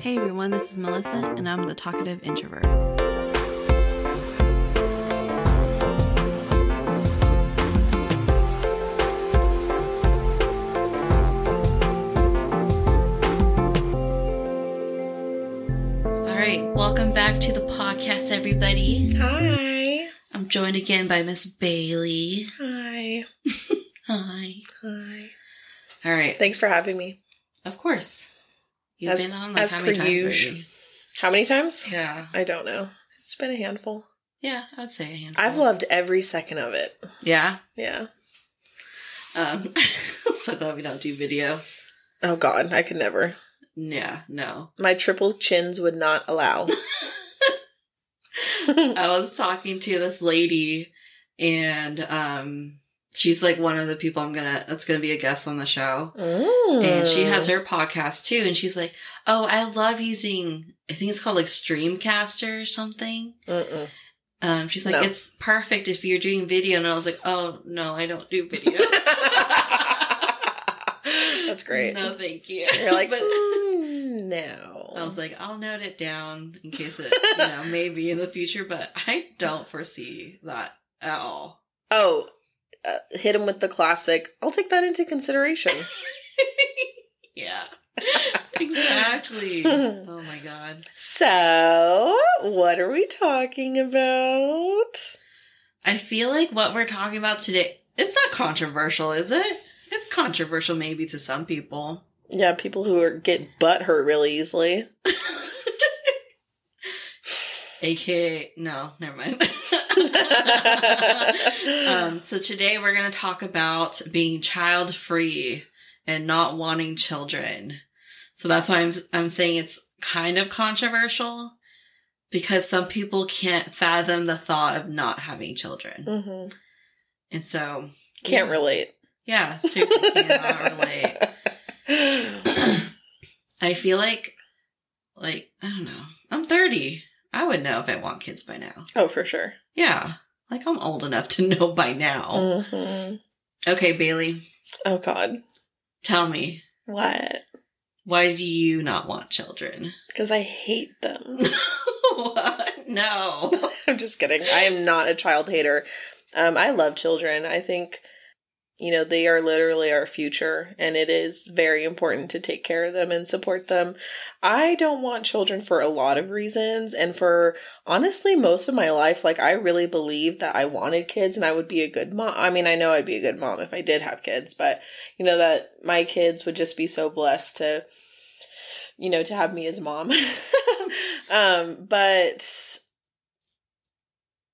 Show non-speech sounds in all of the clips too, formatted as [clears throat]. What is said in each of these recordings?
Hey everyone, this is Melissa, and I'm the talkative introvert. All right, welcome back to the podcast, everybody. Hi. I'm joined again by Miss Bailey. Hi. [laughs] Hi. Hi. All right, Thanks for having me. of course. You've As- been on like as how many per times usual. How many times? Yeah, I don't know. It's been a handful. yeah, I'd say a handful. I've loved every second of it. Yeah. Yeah. Um, [laughs] so glad we don't do video. Oh God, I could never. Yeah, no. My triple chins would not allow. [laughs] [laughs] I was talking to this lady, and um, she's like one of the people I'm gonna that's gonna be a guest on the show. And she has her podcast too, and she's like, "Oh, I love using. I think it's called like Streamcaster or something." Mm-mm. Um, she's like, No. "It's perfect if you're doing video," and I was like, "Oh no, I don't do video." [laughs] That's great. No, thank you. You're like, [laughs] but "Mm, no. I was like, I'll note it down in case it, you know, [laughs] maybe in the future, but I don't foresee that at all. oh, uh, hit him with the classic. I'll take that into consideration. [laughs] yeah, [laughs] exactly. [laughs] oh my god. so, what are we talking about? I feel like what we're talking about today, it's not controversial, is it? It's controversial maybe to some people. Yeah, people who are, get butt hurt really easily. AKA, no, never mind. [laughs] [laughs] um, so today we're going to talk about being child free and not wanting children. So that's why I'm I'm saying it's kind of controversial because some people can't fathom the thought of not having children. hmm And so Can't yeah. relate. Yeah, seriously cannot [laughs] relate. [clears throat] I feel like like I don't know. I'm 30. I would know if I want kids by now. Oh, for sure. Yeah. Like I'm old enough to [laughs] know by now. hmm Okay, Bailey, Oh God, tell me, what? why do you not want children? [laughs] Because I hate them. [laughs] No. I'm just kidding. I am not a child hater. Um, I love children. I think, you know, they are literally our future, and it is very important to take care of them and support them. I don't want children for a lot of reasons, and for honestly, most of my life, like, I really believed that I wanted kids and I would be a good mom. I mean, I know I'd be a good mom if I did have kids, but, you know, that my kids would just be so blessed to, you know, to have me as mom. [laughs] um, but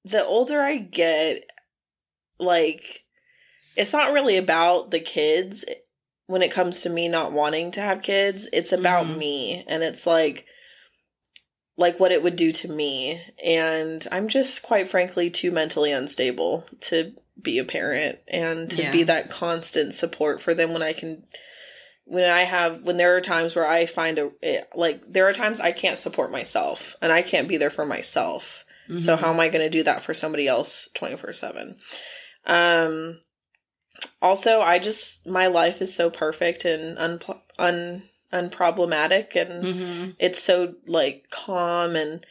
the older I get, like, it's not really about the kids when it comes to me not wanting to have kids. It's about Mhm. me. And it's like, like what it would do to me. And I'm just quite frankly too mentally unstable to be a parent and to be that constant support for them when I can when I have when there are times where I find a it, like there are times I can't support myself and I can't be there for myself. So Mhm. how am I going to do that for somebody else 24/7? Um also I just my life is so perfect and unpl- un unproblematic and Mhm. it's so like calm and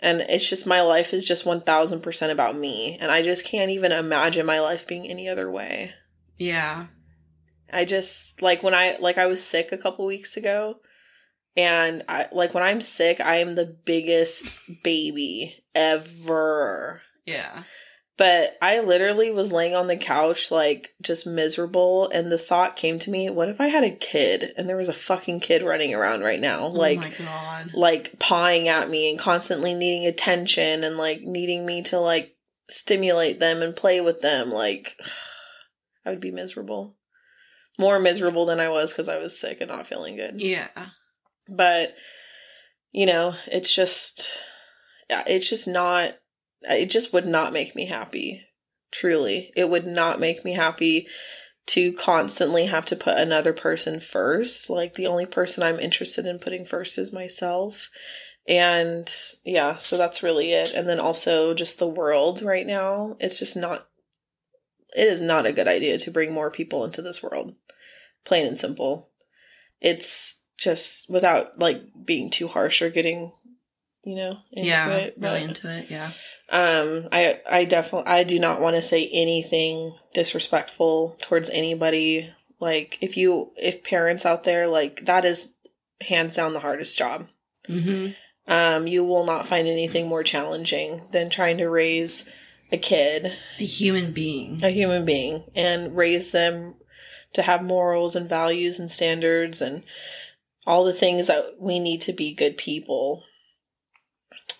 and it's just my life is just 1000% about me and I just can't even imagine my life being any other way. Yeah. I just like when I like I was sick a couple weeks ago and I like when I'm sick I am the biggest baby ever. Yeah. But I literally was laying on the couch like just miserable and the thought came to me, what if I had a kid and there was a fucking kid running around right now oh like oh god. like pawing at me and constantly needing attention and like needing me to like stimulate them and play with them like [sighs] I would be miserable. More miserable than I was cuz I was sick and not feeling good. Yeah. But you know, it's just yeah, it's just not it just would not make me happy. Truly. It would not make me happy to constantly have to put another person first. Like the only person I'm interested in putting first is myself. And yeah, so that's really it. And then also just the world right now. It's just not it is not a good idea to bring more people into this world. Plain and simple. It's just without like being too harsh or getting, you know, into yeah, it. really into it. Yeah. Um, I I definitely I do not want to say anything disrespectful towards anybody. Like if you if parents out there like that is hands down the hardest job. Mm-hmm. Um, you will not find anything more challenging than trying to raise a kid, A human being. a human being, and raise them to have morals and values and standards and all the things that we need to be good people.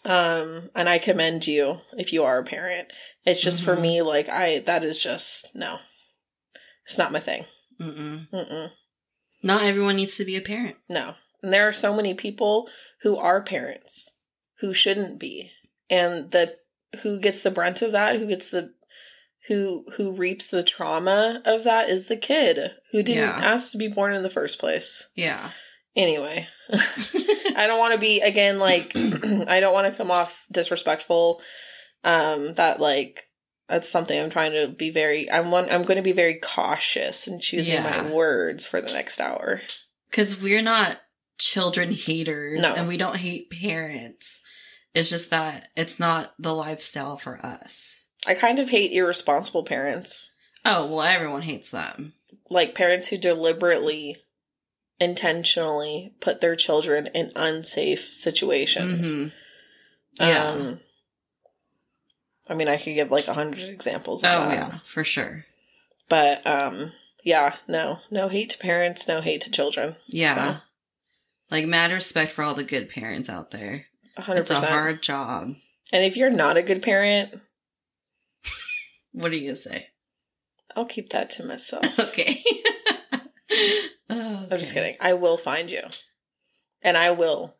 Um, and I commend you if you are a parent. It's just for Mhm. me, like I that is just no, it's not my thing. Mm-mm. Mm-mm, Not everyone needs to be a parent. no, and there are so many people who are parents who shouldn't be, and the who gets the brunt of that, who gets the who who reaps the trauma of that is the kid who didn't Yeah. ask to be born in the first place. Yeah. Anyway, [laughs] I don't want to be again like [clears throat] [clears throat] I don't want to come off disrespectful. Um, that like that's something I'm trying to be very. I'm one. I'm going to be very cautious in choosing Yeah. my words for the next hour. Because we're not children haters No. and we don't hate parents. It's just that it's not the lifestyle for us. I kind of hate irresponsible parents, Oh, well, everyone hates them. like parents who deliberately, intentionally put their children in unsafe situations. Mhm. Yeah. Um, I mean, I could give like a hundred examples. Of oh, that. yeah, for sure. But um yeah, no. No hate to parents, no hate to children. Yeah. So. Like, mad respect for all the good parents out there. A hundred It's a hard job. And if you're not a good parent, [laughs] What are you to say? I'll keep that to myself. [laughs] Okay. [laughs] I'm just kidding. I will find you. And I will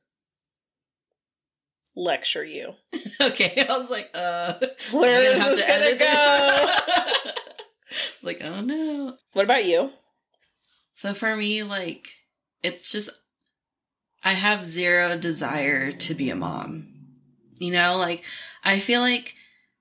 lecture you. [laughs] Okay, I was like, uh, [laughs] Where is this to gonna go? [laughs] like, oh no. What about you? So for me, like, it's just, I have zero desire to be a mom. You know, like, I feel like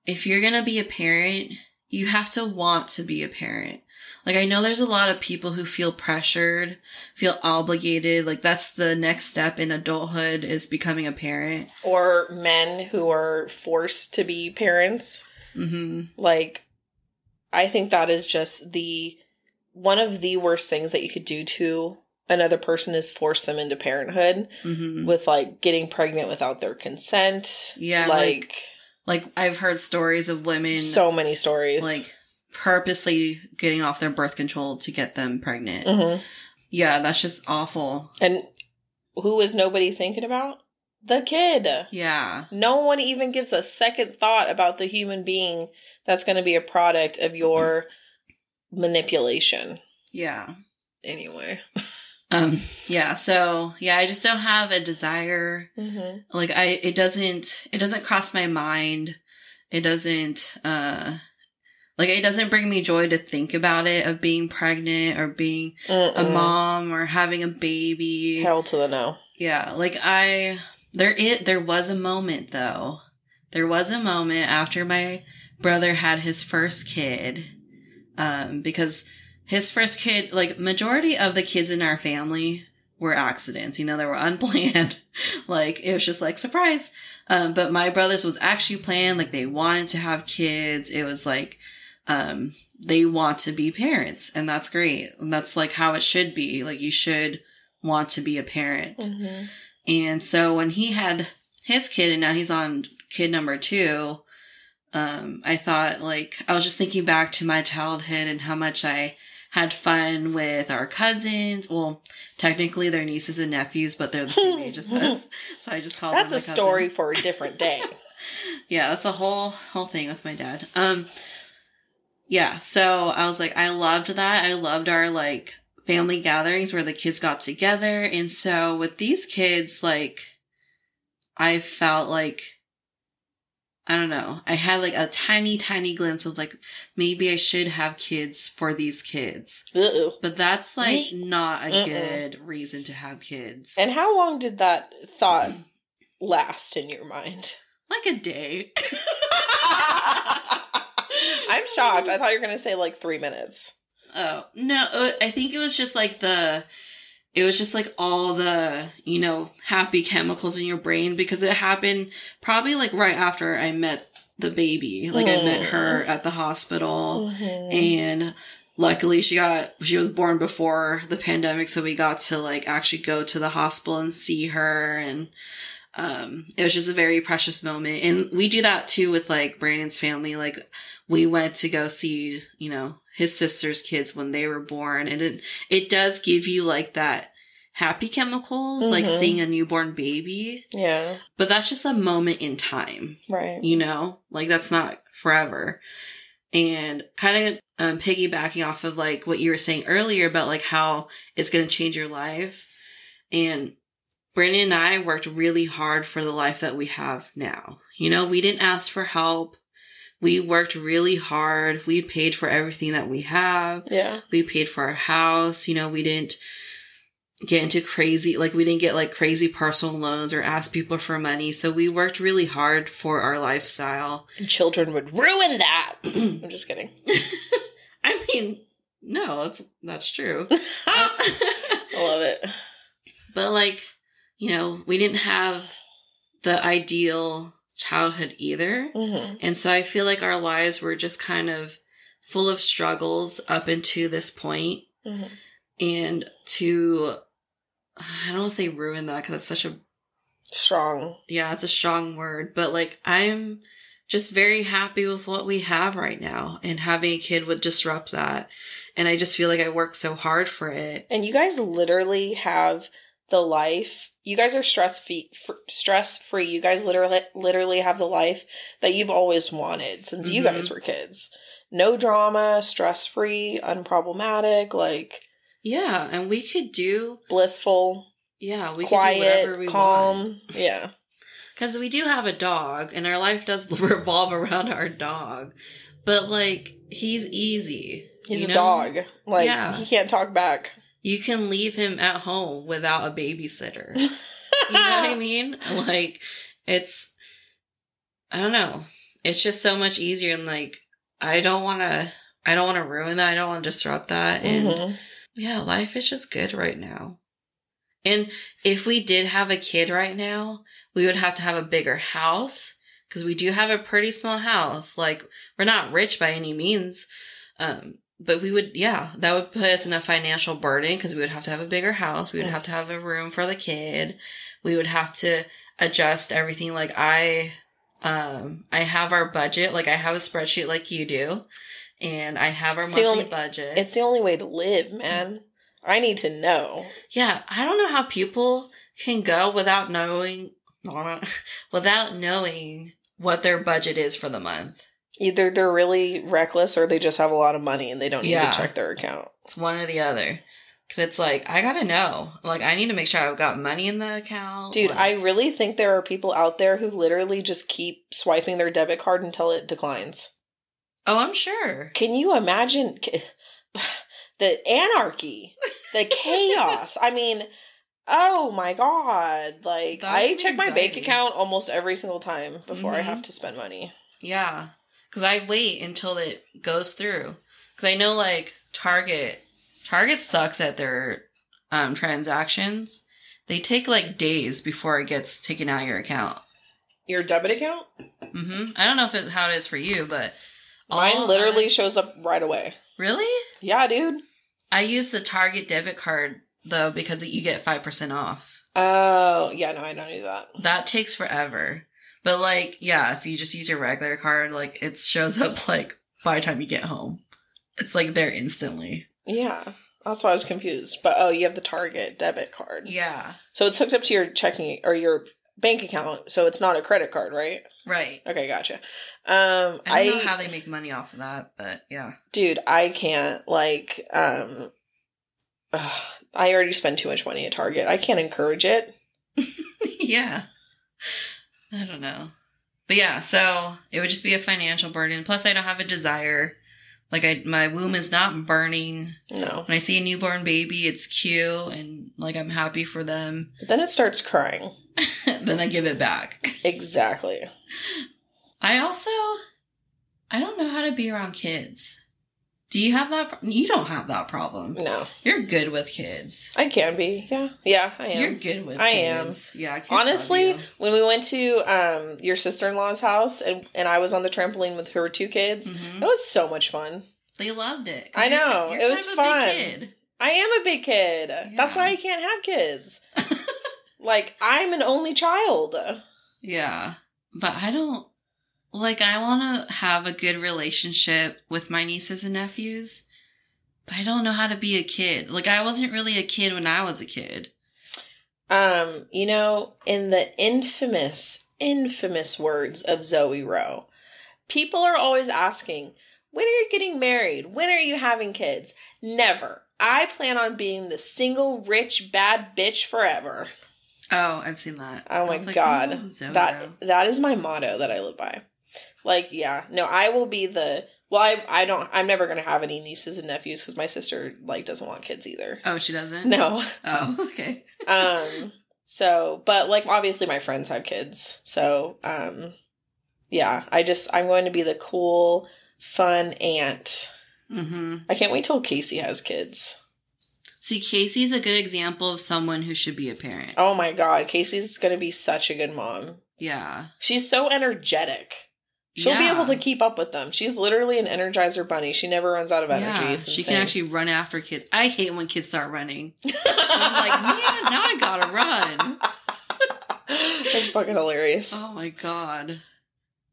if you're gonna be a parent, you have to want to be a parent. Like, I know there's a lot of people who feel pressured, feel obligated. Like, that's the next step in adulthood is becoming a parent. Or men who are forced to be parents? hmm Like, I think that is just the one of the worst things that you could do to another person is force them into parenthood hmm with like getting pregnant without their consent. Yeah, like, Like, I've heard stories of women so many stories. like purposely getting off their birth control to get them pregnant. Mhm. Yeah, that's just awful. and who is nobody thinking about? The kid. Yeah. No one even gives a second thought about the human being that's going to be a product of your manipulation. Yeah. Anyway. [laughs] Um yeah, so yeah, I just don't have a desire Mm-hmm. like I it doesn't it doesn't cross my mind. It doesn't uh like it doesn't bring me joy to think about it of being pregnant or being a mom or having a baby. Hell to the no. Yeah, like I there it there was a moment though. There was a moment after my brother had his first kid. Um because his first kid like majority of the kids in our family were accidents, you know, they were [laughs] unplanned. like it was just like surprise. Um but my brother's was actually planned like they wanted to have kids. It was like um they want to be parents and that's great. And that's like how it should be. Like you should want to be a parent. Mm-hmm. And so when he had his kid and now he's on kid number two, um, I thought like I was just thinking back to my childhood and how much I had fun with our cousins. Well, technically they're nieces and nephews, but they're the same age as [laughs] us. So I just call That's a my story for a different day. [laughs] Yeah, that's a whole whole thing with my dad. Um yeah, so I was like I loved that. I loved our like family gatherings where the kids got together. And so with these kids like I felt like I don't know. I had like a tiny tiny glimpse of like maybe I should have kids for these kids. Uh-oh. But that's like not a Mm-mm. good reason to have kids. And how long did that thought last in your mind? like a day. [laughs] Shocked. I thought you were going to say like three minutes. Oh no! uh, I think it was just like the. it was just like all the, you know, happy chemicals in your brain because it happened probably like right after I met the baby. Like I met her at the hospital Mhm. and luckily she got she was born before the pandemic so we got to like actually go to the hospital and see her and um it was just a very precious moment and we do that too with like brandon's family like we went to go see you know his sister's kids when they were born. And it it does give you like that happy chemicals like Mhm. seeing a newborn baby. Yeah. but that's just a moment in time Right. you know? Like that's not forever. And kind of um, piggybacking off of like what you were saying earlier about like how it's going to change your life. And brandon and i worked really hard for the life that we have now. You know we didn't ask for help we worked really hard we paid for everything that we have Yeah. we paid for our house you know we didn't get into crazy like we didn't get like crazy personal loans or ask people for money so we worked really hard for our lifestyle And children would ruin that. [clears throat] I'm just kidding. [laughs] i mean no that's, that's true [laughs] I love it. but like you know we didn't have the ideal childhood either hmm and so i feel like our lives were just kind of full of struggles up into this point hmm and to i don't want to say ruin that because it's such a Strong. yeah, it's a strong word, but like I'm just very happy with what we have right now and having a kid would disrupt that. And I just feel like I worked so hard for it. And you guys literally have the life. You guys are stress free. Stress free. You guys literally literally have the life that you've always wanted since you Mhm. guys were kids. No drama, stress free, unproblematic, like Yeah, and we could do blissful, yeah, we could do whatever quiet, we calm. want. Yeah. [laughs] Cuz we do have a dog and our life does [laughs] revolve around our dog. But like he's easy. He's you a know? dog. Like Yeah. he can't talk back. You can leave him at home without a babysitter. [laughs] You know what I mean? Like, it's, I don't know. It's just so much easier. And like, I don't want to, I don't want to ruin that. I don't want to disrupt that. And Mhm. yeah, life is just good right now. And if we did have a kid right now, we would have to have a bigger house because we do have a pretty small house. Like, we're not rich by any means. Um, but we would, yeah, that would put us in a financial burden because we would have to have a bigger house. We would have to have a room for the kid. We would have to adjust everything. Like I, um, I have our budget. Like I have a spreadsheet like you do, and I have our It's monthly only- budget. It's the only way to live, man. I need to know. yeah, I don't know how people can go without knowing, [laughs] without knowing what their budget is for the month. Either they're really reckless or they just have a lot of money and they don't need Yeah. to check their account. It's one or the other. Cause it's like I gotta know. Like I need to make sure I've got money in the account. Dude, Like- I really think there are people out there who literally just keep swiping their debit card until it declines. oh, I'm sure. Can you imagine [sighs] the anarchy, the [laughs] chaos? I mean, oh my god! Like That I check my bank account almost every single time before I Mhm. have to spend money. Yeah, because I wait until it goes through. Because I know like Target, Target sucks at their um transactions. They take like days before it gets taken out of your account. Your debit account? Mm-hmm. I don't know if it's how it is for you, but Mine literally I- shows up right away. really. Yeah, dude. I use the Target debit card though because you get five percent off. Oh, yeah, no, I don't do that. That takes forever. But like, yeah, if you just use your regular card, like it shows up [laughs] like by the time you get home. It's like there instantly. Yeah. That's why I was confused. But oh, you have the Target debit card. Yeah. So it's hooked up to your checking or your bank account, so it's not a credit card, right? Right. Okay, gotcha. Um I I, don't know how they make money off of that, but yeah. dude, I can't like um ugh, [sighs] I already spend too much money at Target. I can't encourage it. [laughs] yeah. I don't know. But yeah, so it would just be a financial burden. Plus I don't have a desire. Like I my womb is not burning. No. When I see a newborn baby, it's cute and like I'm happy for them. But then it starts crying. [laughs] then I give it back. Exactly. [laughs] I also I don't know how to be around kids. Do you have that? pro- You don't have that problem. No, You're good with kids. I can be. Yeah, yeah, I am. You're good with I am. Yeah, kids Honestly, you. when we went to um your sister in law's house and and I was on the trampoline with her two kids, Mhm. that was so much fun. they loved it. I you're know. you're It was kind of a fun. big kid. I am a big kid. That's why I can't have kids. [laughs] like I'm an only child. Yeah. But I don't like I want to have a good relationship with my nieces and nephews. But I don't know how to be a kid. Like I wasn't really a kid when I was a kid. Um, you know, in the infamous, infamous words of Zoe Rowe, people are always asking, when are you getting married? When are you having kids? Never. I plan on being the single, rich, bad bitch forever. Oh, I've seen that. Oh my like, god. oh, that that is my motto that I live by. Like, yeah, no, I will be the well, I I don't I'm never gonna have any nieces and nephews because my sister like doesn't want kids either. Oh, she doesn't? No. Oh, [laughs] okay. um so but like obviously my friends have kids so um yeah i just i'm going to be the cool fun aunt Mm-hmm. i can't wait till casey has kids See, Casey's a good example of someone who should be a parent. oh my god casey's going to be such a good mom Yeah. she's so energetic she'll be able to keep up with them she's literally an energizer bunny she never runs out of energy Yeah, she can actually run after kids. I hate when kids start running. [laughs] I'm like, man, now I gotta run. [laughs] that's fucking hilarious Oh my god.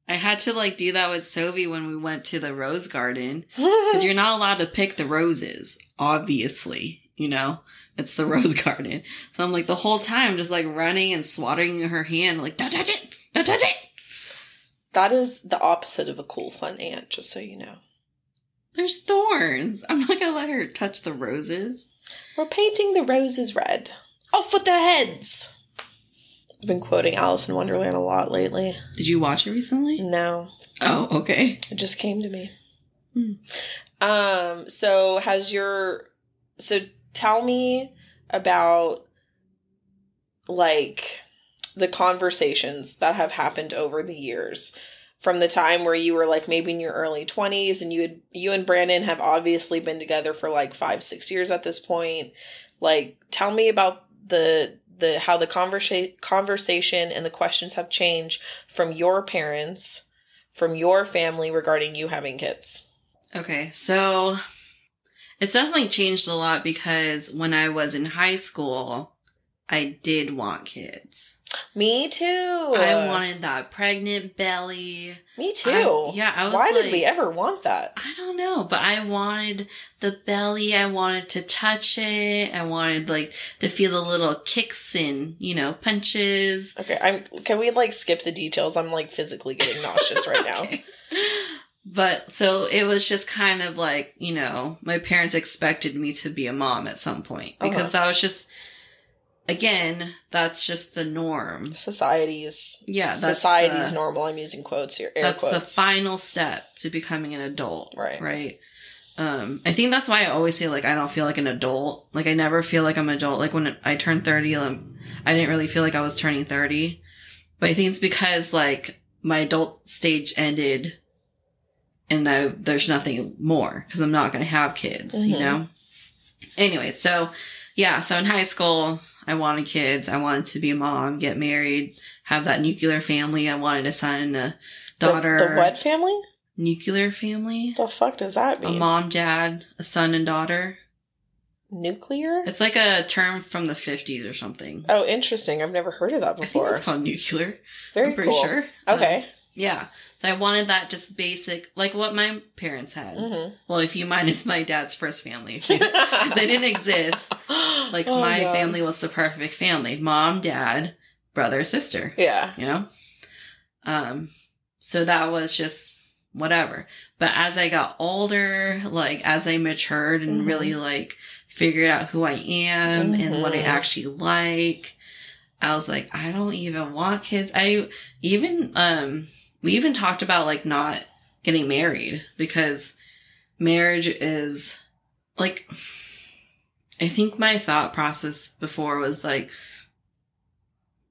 I had to like do that with Sovi when we went to the rose garden [laughs] because you're not allowed to pick the roses. Obviously, you know it's the rose garden. So I'm like the whole time just like running and swatting her hand, like don't touch it, don't touch it. That is the opposite of a cool fun aunt just so you know There's thorns. I'm not gonna let her touch the roses. We're painting the roses red. Off with their heads. I've been quoting Alice in Wonderland a lot lately. Did you watch it recently? No, Oh, okay. it just came to me. Hmm. Um, so has your so tell me about like the conversations that have happened over the years from the time where you were like maybe in your early 20s and you had you and Brandon have obviously been together for like 5 6 years at this point like tell me about the the how the conversa- conversation and the questions have changed from your parents from your family regarding you having kids Okay, so it's definitely changed a lot because when I was in high school, I did want kids. Me too I wanted that pregnant belly. me too I- yeah, I was why like, did we ever want that I don't know, but I wanted the belly. I wanted to touch it. I wanted like to feel the little kicks and you know punches. okay i'm can we like skip the details i'm like physically getting nauseous right [laughs] now Okay. But so it was just kind of like, you know, my parents expected me to be a mom at some point because Uh-huh. that was just, again, that's just the norm. society's Yeah, that's society's the, normal i'm using quotes here air That's the final step to becoming an adult. Right. Right. Um, I think that's why I always say like I don't feel like an adult. Like I never feel like I'm an adult. Like when I turned 30, um, I didn't really feel like I was turning 30. But I think it's because like my adult stage ended and I, there's nothing more because I'm not going to have kids, you Mhm. know? Anyway, so yeah, so in high school, I wanted kids. I wanted to be a mom, get married, have that nuclear family. I wanted a son and a daughter. the, what family Nuclear family. the fuck does that mean? A mom, dad, a son, and daughter. nuclear It's like a term from the 50s or something. oh interesting i've never heard of that before. I think it's called nuclear. very I'm pretty cool sure. Um, okay yeah. So I wanted that just basic, like what my parents had. Mhm. Well, if you minus my dad's first family. If, you- if they didn't exist, like Oh, my God. family was the perfect family. Mom, dad, brother, sister. yeah you know um so that was just whatever but as i got older like as i matured and Mhm. really like figured out who i am and what i Mhm. actually like i was like i don't even want kids i even um we even talked about like not getting married because marriage is like i think my thought process before was like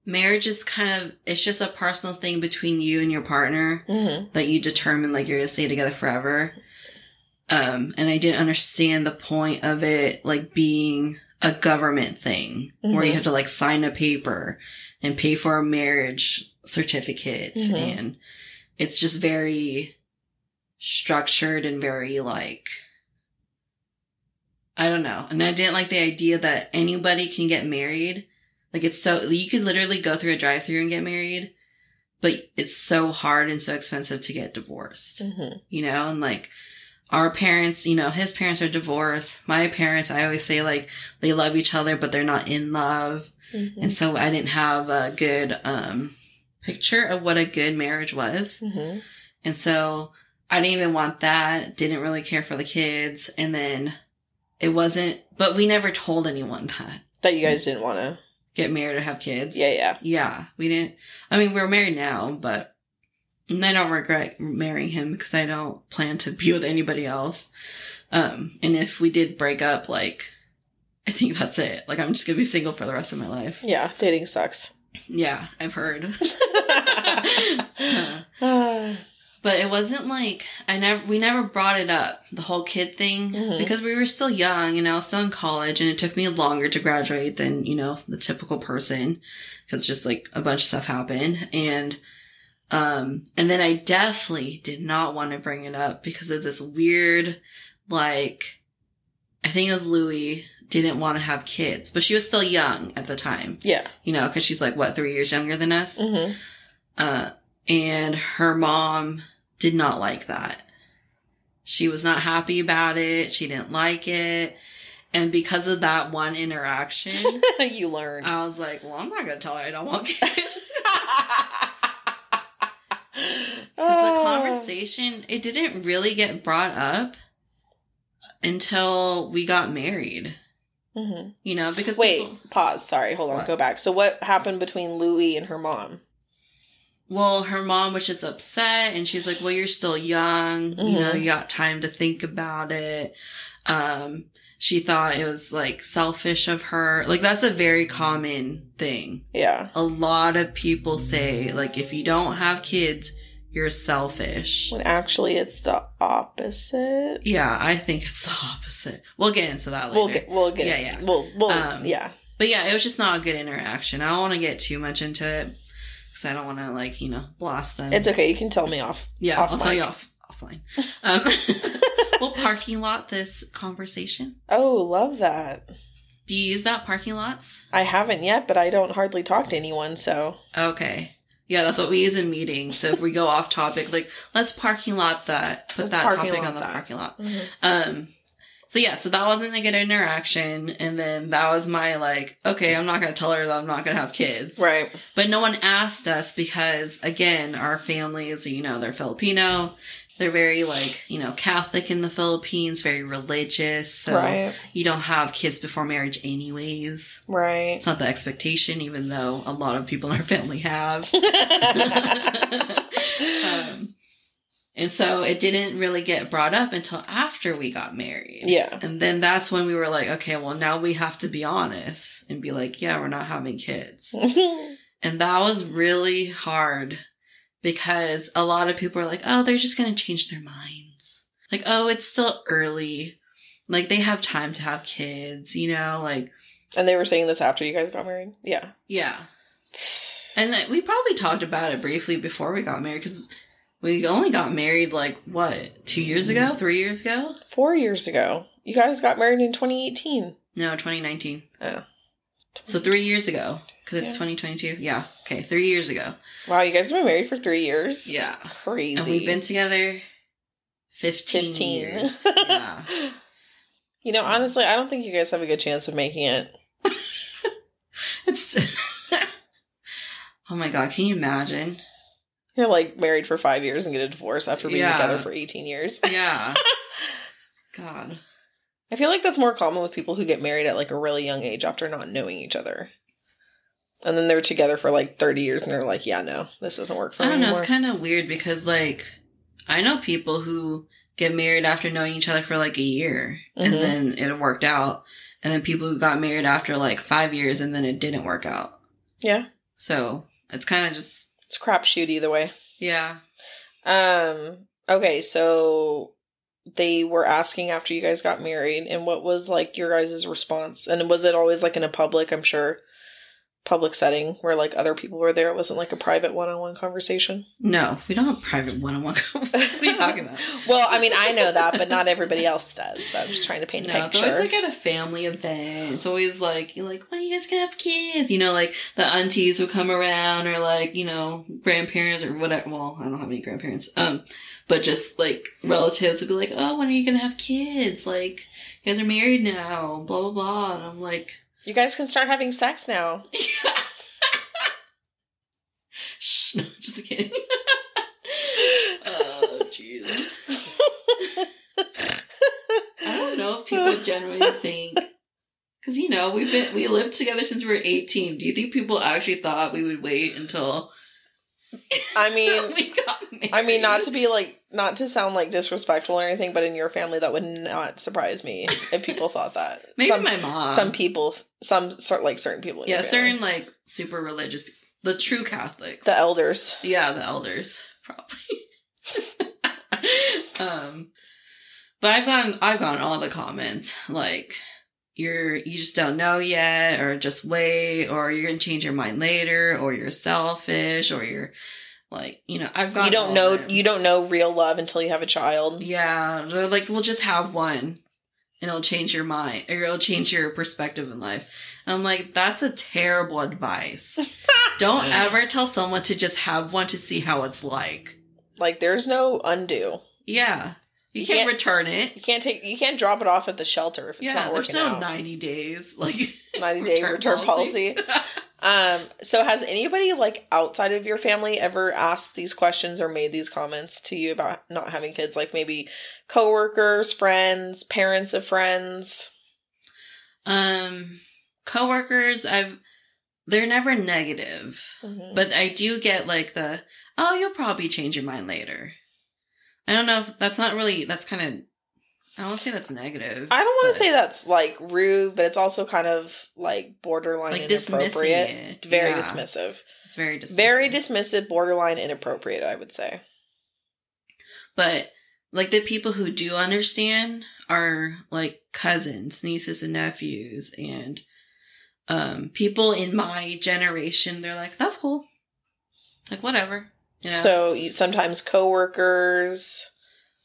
marriage is kind of it's just a personal thing between you and your partner Mhm. that you determine like you're gonna stay together forever Um, and I didn't understand the point of it like being a government thing where you Mhm. have to like sign a paper and pay for a marriage certificate Mhm. and it's just very structured and very like I don't know. And I didn't like the idea that anybody can get married. Like it's so you could literally go through a drive-through and get married, but it's so hard and so expensive to get divorced Mhm. you know, and like our parents, you know, his parents are divorced. My parents, I always say like they love each other, but they're not in love. Mhm. And so I didn't have a good, um, picture of what a good marriage was. Mhm. And so I didn't even want that. Didn't really care for the kids. And then it wasn't, but we never told anyone that That you guys didn't want to. get married or have kids. Yeah, yeah. Yeah. We didn't, I mean, we're married now, but and I don't regret marrying him because I don't plan to be with anybody else. Um, and if we did break up, like, I think that's it. Like, I'm just gonna be single for the rest of my life. Yeah, dating sucks. Yeah, I've heard. [laughs] [laughs] But it wasn't like I never we never brought it up the whole kid thing Mhm. because we were still young and I was still in college and it took me longer to graduate than you know the typical person because just like a bunch of stuff happened and um and then I definitely did not want to bring it up because of this weird like I think it was Louie didn't want to have kids but she was still young at the time yeah. you know because she's like what three years younger than us hmm uh, and her mom did not like that. She was not happy about it. She didn't like it. And because of that one interaction, [laughs] you learned. I was like, well, I'm not going to tell her I don't want kids. [laughs] Because Ah. the conversation, it didn't really get brought up until we got married. Mhm. You know, because Wait, people- pause. Sorry, hold on. What? Go back. So, what happened between Louie and her mom? Well, her mom was just upset and she's like, Well, you're still young, you know, Mhm. you got time to think about it. Um, she thought it was like selfish of her. Like that's a very common thing. Yeah. A lot of people say, like, if you don't have kids, you're selfish. When actually, it's the opposite. Yeah, I think it's the opposite. We'll get into that later. We'll get. We'll get. Yeah, yeah. We'll. We'll. Um, yeah. But yeah, it was just not a good interaction. I don't want to get too much into it because I don't want to, like, you know, blast them. It's okay. You can tell me off. Yeah, Off I'll tell you off offline. Um, [laughs] we'll parking lot this conversation. Oh, love that. Do you use that parking lots? I haven't yet, but I don't hardly talk to anyone. So. Okay. Yeah, that's what we use in meetings. So if we go off topic, like let's parking lot that, put Let's that topic on the that. parking lot. Mhm. Um, so yeah, so that wasn't a good interaction, and then that was my like, okay, I'm not gonna tell her that I'm not gonna have kids, Right. But no one asked us because, again, our families, you know, they're Filipino. They're very, like, you know, Catholic in the Philippines, very religious. So right. you don't have kids before marriage, anyways. Right. It's not the expectation, even though a lot of people in our family have. [laughs] um, and so it didn't really get brought up until after we got married. yeah. And then that's when we were like, okay, well, now we have to be honest and be like, yeah, we're not having kids. [laughs] And that was really hard because a lot of people are like, oh, they're just going to change their minds. Like, oh, it's still early. Like, they have time to have kids, you know? Like, and they were saying this after you guys got married. Yeah. yeah. [sighs] And we probably talked about it briefly before we got married because we only got married, like, what, two years ago? Mm-hmm. Three years ago? Four years ago, you guys got married in 2018. No, 2019. Oh. So three years ago because it's Yeah. 2022. Yeah. Okay. Three years ago. Wow, you guys have been married for three years. Yeah. Crazy. And we've been together 15, 15. years. [laughs] yeah. You know, honestly, I don't think you guys have a good chance of making it. [laughs] It's. [laughs] oh my god! Can you imagine? You're like married for five years and get a divorce after being Yeah. together for 18 years. Yeah. God. I feel like that's more common with people who get married at like a really young age after not knowing each other. And then they're together for like 30 years and they're like, yeah, no, this doesn't work for I don't know. anymore. It's kind of weird because like I know people who get married after knowing each other for like a year and Mhm. then it worked out, and then people who got married after like five years and then it didn't work out. yeah, So it's kind of just it's crapshoot either way. yeah. Um. Okay, so they were asking after you guys got married and what was like your guys' response? And was it always like in a public, I'm sure, public setting where like other people were there? It wasn't like a private one on one conversation? No, we don't have private one on one. What are you talking about? [laughs] well, I mean, I know that, but not everybody else does. So I'm just trying to paint a No, it's always like at a family event. It's always like you're like, when are you guys gonna have kids? You know, like the aunties would come around, or like you know, grandparents or whatever. Well, I don't have any grandparents. Um, but just like relatives would be like, oh, when are you gonna have kids? Like, you guys are married now. Blah blah blah. And I'm like, you guys can start having sex now. [laughs] shh, no, just kidding. [laughs] oh, jeez. I don't know if people [laughs] generally think because you know we've been we lived together since we were 18 do you think people actually thought we would wait until I mean, we got I mean, not to be like, not to sound like disrespectful or anything, but in your family, that would not surprise me if people thought that. [laughs] maybe some, my mom some people, some sort like certain people. Yeah certain like super religious the true catholics the elders. yeah the elders probably [laughs] um but i've gotten i've gotten all the comments like you're you just don't know yet or just wait or you're gonna change your mind later or you're selfish or you're like you know i've got You don't know. You don't know real love until you have a child. yeah they're like we'll just have one and it'll change your mind or it'll change your perspective in life and i'm like that's a terrible advice [laughs] don't ever tell someone to just have one to see how it's like Like, there's no undo. yeah you, can't, return it You can't take. You can't drop it off at the shelter if it's yeah not there's working no out. 90 days like [laughs] 90 [laughs] day return policy. [laughs] Um, so has anybody like outside of your family ever asked these questions or made these comments to you about not having kids? Like maybe coworkers, friends, parents of friends? um coworkers i've they're never negative Mhm. But I do get like the, oh, you'll probably change your mind later. I don't know if that's not really, that's kind of, I don't say that's negative. I don't want to say that's like rude, but it's also kind of like borderline like inappropriate. it. Very Yeah, dismissive. It's very dismissive. Very dismissive, borderline inappropriate, I would say. But like the people who do understand are like cousins, nieces and nephews and um people in my generation. They're like, that's cool. Like whatever. Know? So you, sometimes coworkers.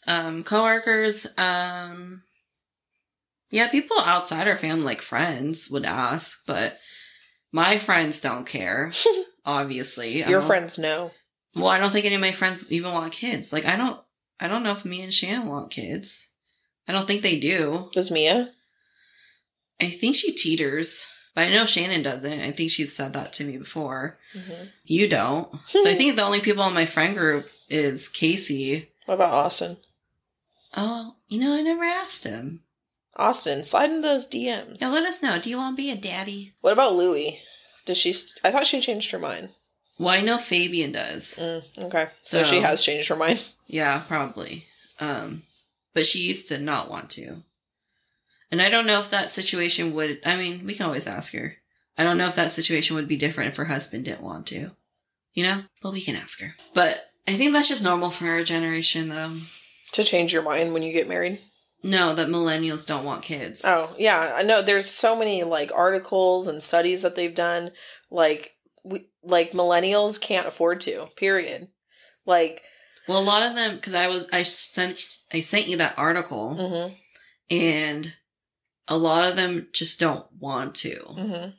um coworkers um yeah people outside our family like friends would ask but my friends don't care [laughs] obviously Your friends know. well i don't think any of my friends even want kids like i don't i don't know if me and shan want kids i don't think they do Does Mia? i think she teeters but i know shannon doesn't i think she's said that to me before Mhm. you don't so i think the only people in my friend group is casey What about Austin? oh you know i never asked him Austin, slide into those DMs. Yeah, let us know. Do you want to be a daddy? what about Louie? Does she? St- I thought she changed her mind. Well, I know Fabian does. Mm, okay, so, So- she has changed her mind. Yeah, probably. Um, but she used to not want to. And I don't know if that situation would. I mean, we can always ask her. I don't know if that situation would be different if her husband didn't want to. You know? But we can ask her. But I think that's just normal for our generation, though. To change your mind when you get married. No, that millennials don't want kids. Oh yeah, I know. There's so many like articles and studies that they've done. Like we, like millennials can't afford to. Period. Like, Well, a lot of them, because I was, I sent, I sent you that article, hmm and a lot of them just don't want to. hmm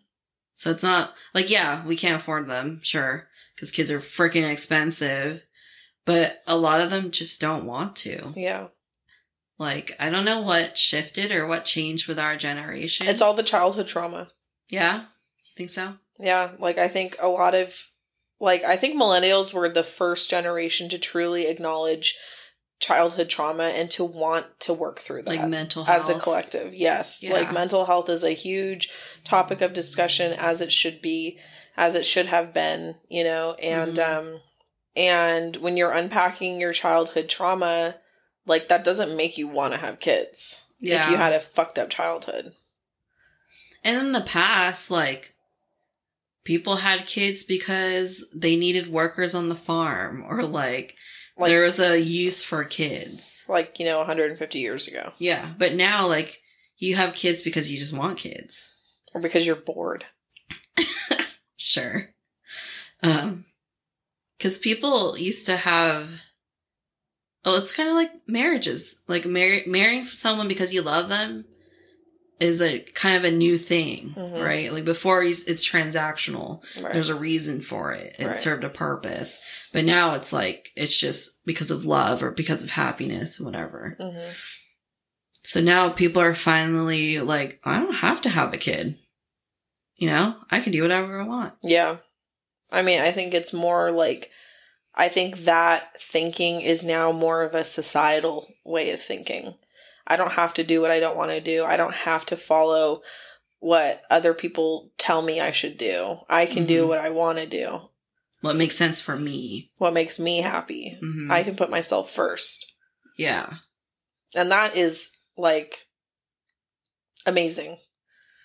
So it's not like, yeah, we can't afford them, sure, because kids are freaking expensive, but a lot of them just don't want to. yeah. Like, I don't know what shifted or what changed with our generation. It's all the childhood trauma. yeah, you think so? Yeah, like I think a lot of like I think millennials were the first generation to truly acknowledge childhood trauma and to want to work through that Like mental health. as a collective. Yes. Yeah. Like mental health is a huge topic of discussion as it should be, as it should have been, you know, and Mhm. um and when you're unpacking your childhood trauma, like that doesn't make you want to have kids. Yeah. If you had a fucked up childhood. And in the past, like, people had kids because they needed workers on the farm or like Like- there was a use for kids. like you know 150 years ago Yeah, but now like you have kids because you just want kids. or because you're bored [laughs] Sure. Um cuz people used to have Oh, it's kind of like marriages. Like marry, marrying someone because you love them is a kind of a new thing, Mhm. right? Like before it's, it's transactional. right There's a reason for it. It Right. served a purpose. But now it's like it's just because of love or because of happiness, whatever. hmm So now people are finally like, I don't have to have a kid. You know, I can do whatever I want. yeah i mean i think it's more like i think that thinking is now more of a societal way of thinking i don't have to do what i don't want to do i don't have to follow what other people tell me i should do i can do Mhm. what i want to do What makes sense for me. what makes me happy Mhm. i can put myself first yeah. and that is like amazing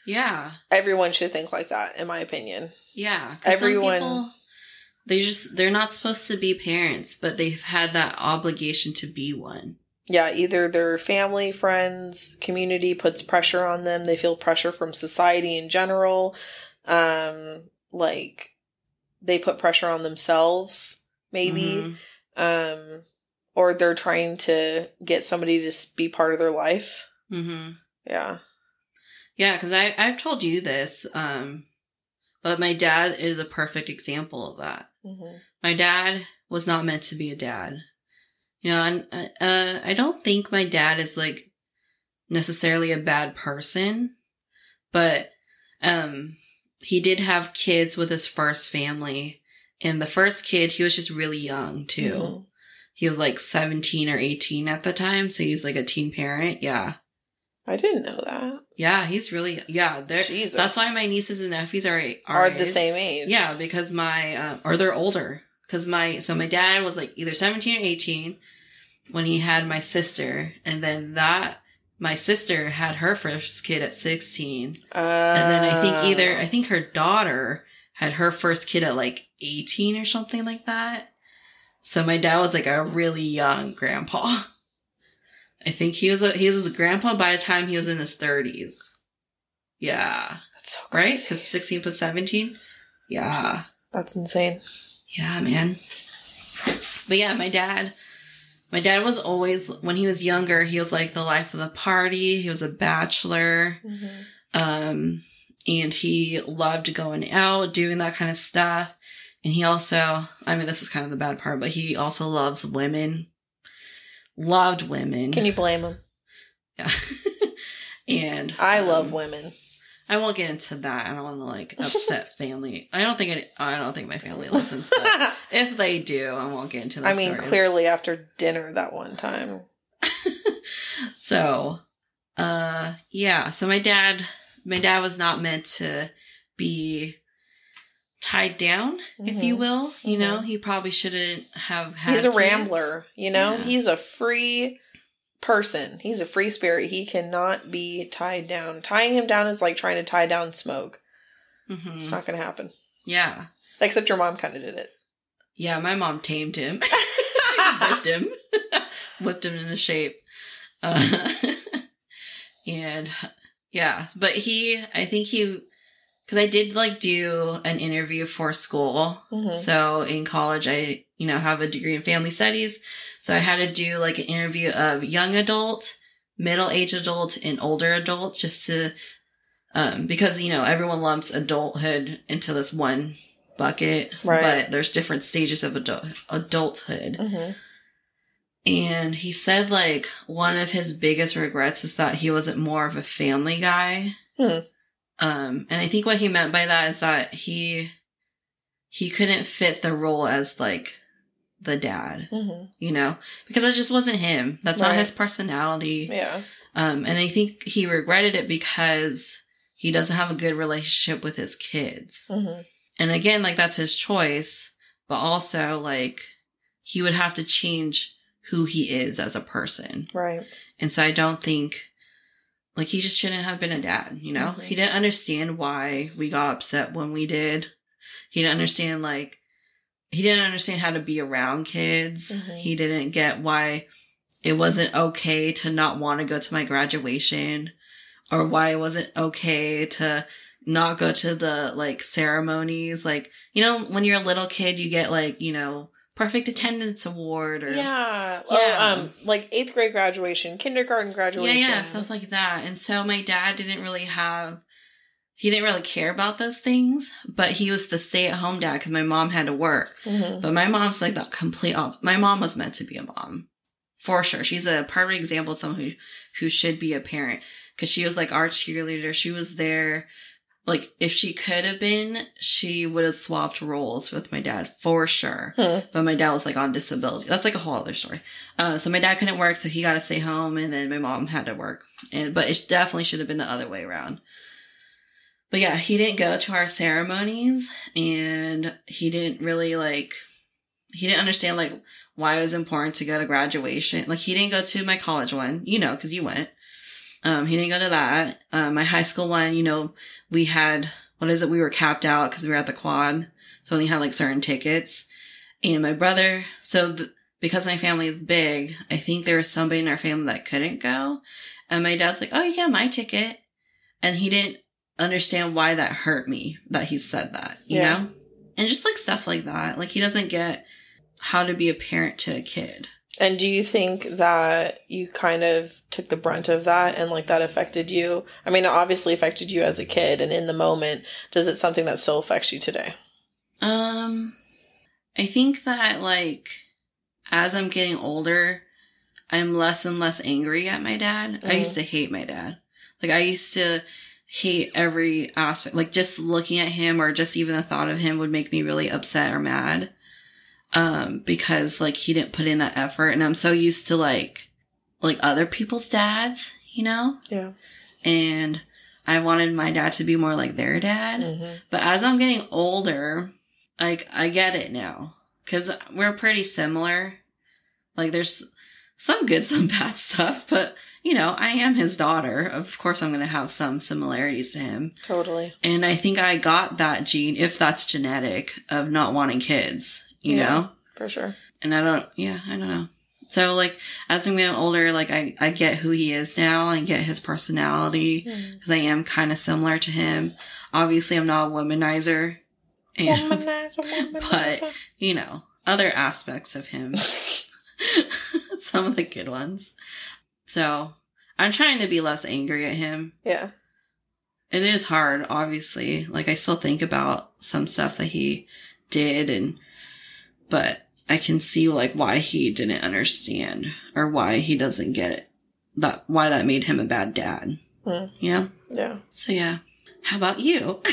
Yeah. everyone should think like that in my opinion Yeah. Everyone- people, they just, they're not supposed to be parents, but they've had that obligation to be one. Yeah either their family friends community puts pressure on them they feel pressure from society in general um like they put pressure on themselves maybe Mhm. um or they're trying to get somebody to be part of their life Mm-hmm. yeah Yeah, because I I've told you this, um, but my dad is a perfect example of that. hmm My dad was not meant to be a dad. You know, and uh, uh, I don't think my dad is like necessarily a bad person, but um, he did have kids with his first family, and the first kid he was just really young too. Mhm. He was like seventeen or eighteen at the time, so he was like a teen parent. Yeah, i didn't know that yeah, he's really yeah. They're, Jesus. that's why my nieces and nephews are are the same age Yeah, because my uh, or they're older. Because my so my dad was like either seventeen or eighteen when he had my sister, and then that my sister had her first kid at sixteen, uh, and then I think either I think her daughter had her first kid at like eighteen or something like that. So my dad was like a really young grandpa. I think he was a he was a grandpa by the time he was in his thirties. Yeah, that's so right. crazy. Because sixteen plus seventeen. Yeah. that's insane Yeah, man. But yeah, my dad, my dad was always, when he was younger, he was like the life of the party. He was a bachelor. Um, and he loved going out, doing that kind of stuff. And he also, I mean, this is kind of the bad part, but he also loves women. Loved women. can you blame him [laughs] Yeah. [laughs] and i um, love women I won't get into that. I don't want to like [laughs] upset family. I don't think I don't think my family listens. But [laughs] if they do, I won't get into. I mean, stories. clearly after dinner that one time. [laughs] so, uh, yeah. So my dad, my dad was not meant to be tied down, if you Mhm. will. You know, Mhm. he probably shouldn't have. Had He's a kids. rambler, you know? Yeah. He's a free person. He's a free spirit. He cannot be tied down. Tying him down is like trying to tie down smoke. Mhm. It's not going to happen. Yeah, Except your mom kind of did it. yeah. My mom tamed him. [laughs] whipped him, [laughs] whipped him into shape. Uh, [laughs] and yeah, but he, I think he, because I did like do an interview for school. Mhm. So in college, I, you know, have a degree in family studies. So I had to do like an interview of young adult, middle age adult, and older adult just to, um, because, you know, everyone lumps adulthood into this one bucket, Right. but there's different stages of adult, adulthood. Mhm. And he said like one of his biggest regrets is that he wasn't more of a family guy. Hmm. Um, and I think what he meant by that is that he he couldn't fit the role as like the dad, Mhm. you know, because that just wasn't him. That's not his personality. Yeah. Um, and I think he regretted it because he doesn't have a good relationship with his kids. Mhm. And again, like that's his choice, but also like he would have to change who he is as a person. Right. And so I don't think like he just shouldn't have been a dad, you know? Mhm. He didn't understand why we got upset when we did. He didn't understand like he didn't understand how to be around kids. Mhm. He didn't get why it wasn't okay to not want to go to my graduation or why it wasn't okay to not go to the like ceremonies. Like, you know, when you're a little kid, you get like, you know, perfect attendance award or Yeah. Yeah. Oh, um, like eighth grade graduation, kindergarten yeah, graduation. yeah, stuff like that. And so my dad didn't really have, he didn't really care about those things, but he was the stay at home dad because my mom had to work. Mhm. But my mom's like the complete op- My mom was meant to be a mom. For sure. She's a perfect example of someone who, who should be a parent. Cause she was like our cheerleader. She was there. Like if she could have been, she would have swapped roles with my dad for sure. Hmm. But my dad was like on disability. That's like a whole other story. Uh, so my dad couldn't work, so he got to stay home, and then my mom had to work. And but it definitely should have been the other way around. But yeah, he didn't go to our ceremonies, and he didn't really like. He didn't understand like why it was important to go to graduation. Like he didn't go to my college one, you know, because you went. Um, he didn't go to that. Um, my high school one, you know, we had what is it? We were capped out because we were at the quad, so we only had like certain tickets. And my brother, so th- because my family is big, I think there was somebody in our family that couldn't go. And my dad's like, "Oh, you got my ticket," and he didn't understand why that hurt me that he said that, you Yeah. know, and just like stuff like that. Like he doesn't get how to be a parent to a kid. And do you think that you kind of took the brunt of that and like that affected you? I mean, it obviously affected you as a kid and in the moment. Does it something that still affects you today? Um, I think that like as I'm getting older, I'm less and less angry at my dad. I Mhm. used to hate my dad. Like I used to hate every aspect. Like just looking at him or just even the thought of him would make me really upset or mad. Um, because like he didn't put in that effort and I'm so used to like like other people's dads, you know? Yeah. And I wanted my dad to be more like their dad. Mm-hmm. But as I'm getting older, like I get it now because we're pretty similar. Like there's some good, [laughs] some bad stuff, but you know, I am his daughter. Of course, I'm going to have some similarities to him. Totally. And I think I got that gene, if that's genetic, of not wanting kids, you Yeah. know? For sure. And I don't, yeah, I don't know. So like, as I'm getting older, like I, I get who he is now. and get his personality hmm. because I am kind of similar to him. Obviously, I'm not a womanizer. And, Womanizer, [laughs] womanizer. you know, other aspects of him. [laughs] [laughs] Some of the good ones. So I'm trying to be less angry at him. yeah. It is hard, obviously. Like I still think about some stuff that he did and but I can see like why he didn't understand or why he doesn't get it. That why that made him a bad dad. You know? Yeah. So yeah. How about you? [laughs]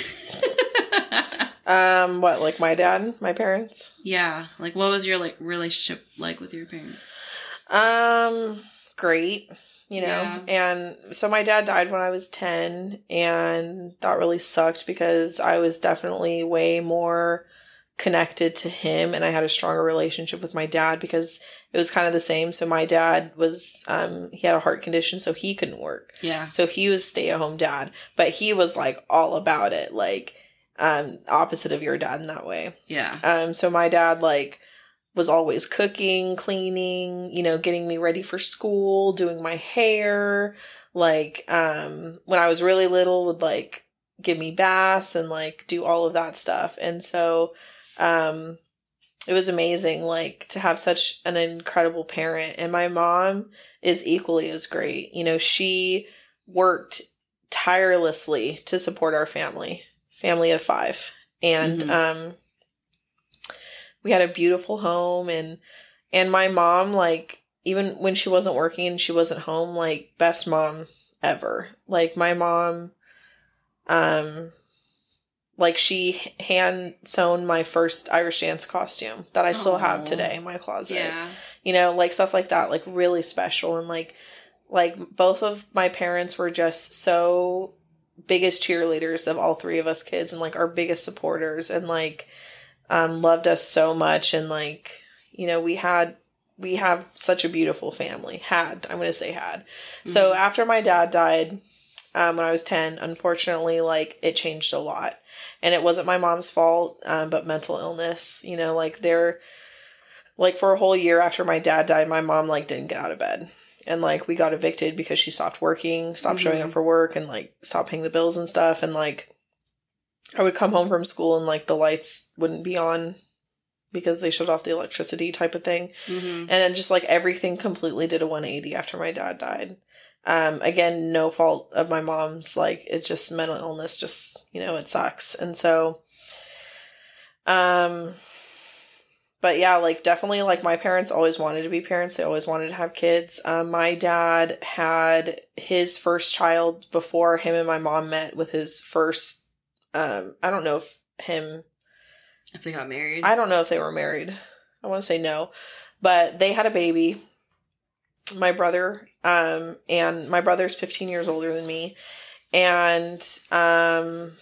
Um, what, like my dad, my parents? yeah. Like what was your like relationship like with your parents? Um, great, you know. Yeah. And so my dad died when I was 10 and that really sucked because I was definitely way more connected to him and I had a stronger relationship with my dad because it was kind of the same. So my dad was um he had a heart condition so he couldn't work. Yeah. So he was stay-at-home dad, but he was like all about it, like um opposite of your dad in that way. Yeah. Um, so my dad like was always cooking, cleaning, you know, getting me ready for school, doing my hair. Like, um, when I was really little, would like give me baths and like do all of that stuff. And so, um, it was amazing, like to have such an incredible parent. And my mom is equally as great. You know, she worked tirelessly to support our family, family of five. And, Mhm. um, we had a beautiful home and and my mom like even when she wasn't working and she wasn't home like best mom ever. Like my mom um like she hand sewn my first irish dance costume that i still have today in my closet. Yeah. you know like stuff like that like really special and like like both of my parents were just so biggest cheerleaders of all three of us kids and like our biggest supporters and like um loved us so much and like you know we had we have such a beautiful family had i'm going to say had so Mhm. after my dad died um, when I was 10, unfortunately, like it changed a lot. And it wasn't my mom's fault, um, but mental illness, you know, like they're like for a whole year after my dad died, my mom like didn't get out of bed. And like we got evicted because she stopped working, stopped showing Mhm. up for work, and like stopped paying the bills and stuff. And like I would come home from school and like the lights wouldn't be on because they shut off the electricity type of thing. Mm-hmm. and then just like everything completely did a 180 after my dad died. Um again no fault of my mom's like it's just mental illness just you know it sucks. And so um but yeah like definitely like my parents always wanted to be parents. They always wanted to have kids. Um, my dad had his first child before him and my mom met with his first um i don't know if him If they got married. I don't know if they were married. I want to say no, but they had a baby. My brother, um, and my brother's 15 years older than me. And, um,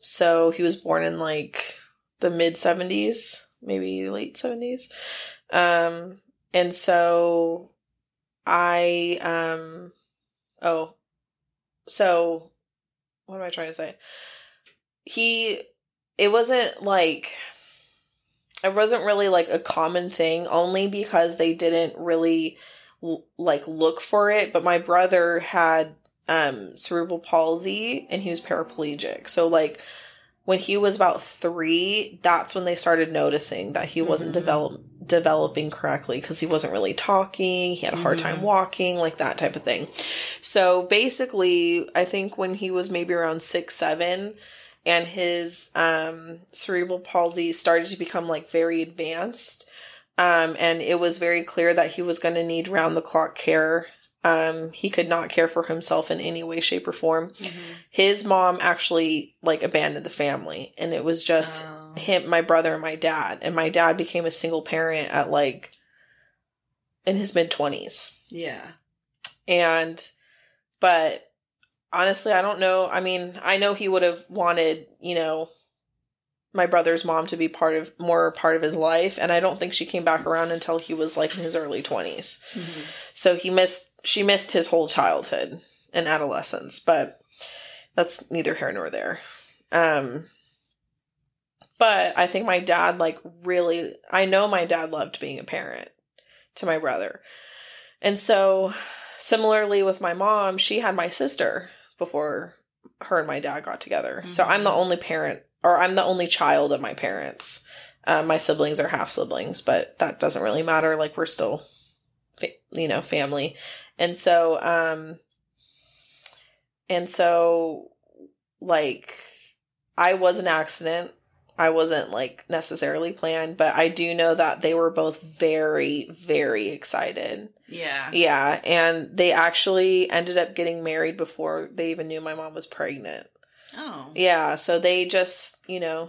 so he was born in like the mid 70s, maybe late 70s. Um, and so I, um, oh, so what am I trying to say? He, it wasn't like, it wasn't really like a common thing only because they didn't really l- like look for it but my brother had um cerebral palsy and he was paraplegic so like when he was about 3 that's when they started noticing that he wasn't Mhm. develop developing correctly because he wasn't really talking he had a hard time Mhm. walking like that type of thing so basically i think when he was maybe around 6 7 and his um, cerebral palsy started to become like very advanced. Um, and it was very clear that he was going to need round the clock care. Um, he could not care for himself in any way, shape, or form. Mhm. His mom actually like abandoned the family, and it was just Oh. him, my brother, and my dad. And my dad became a single parent at like in his mid twenties Yeah. and but honestly i don't know. I mean i know he would have wanted you know my brother's mom to be part of more part of his life and i don't think she came back around until he was like in his early 20s Mhm. so he missed she missed his whole childhood and adolescence but that's neither here nor there. Um but i think my dad like really i know my dad loved being a parent to my brother. And so similarly with my mom she had my sister before her and my dad got together. So i'm the only parent or i'm the only child of my parents. Um, my siblings are half siblings but that doesn't really matter. Like we're still fa- you know family. And so um and so like i was an accident i wasn't like necessarily planned but i do know that they were both very very excited Yeah. yeah and they actually ended up getting married before they even knew my mom was pregnant Oh. yeah, so they just, you know,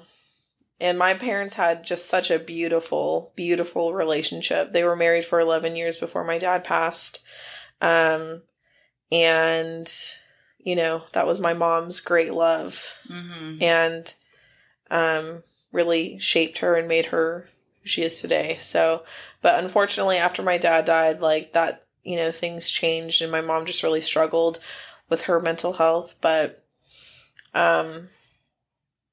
and my parents had just such a beautiful, beautiful relationship. They were married for 11 years before my dad passed. Um, and, you know, that was my mom's great love Mm-hmm. and, um, really shaped her and made her who she is today. So, but unfortunately, after my dad died, like that, you know, things changed and my mom just really struggled with her mental health. But, um,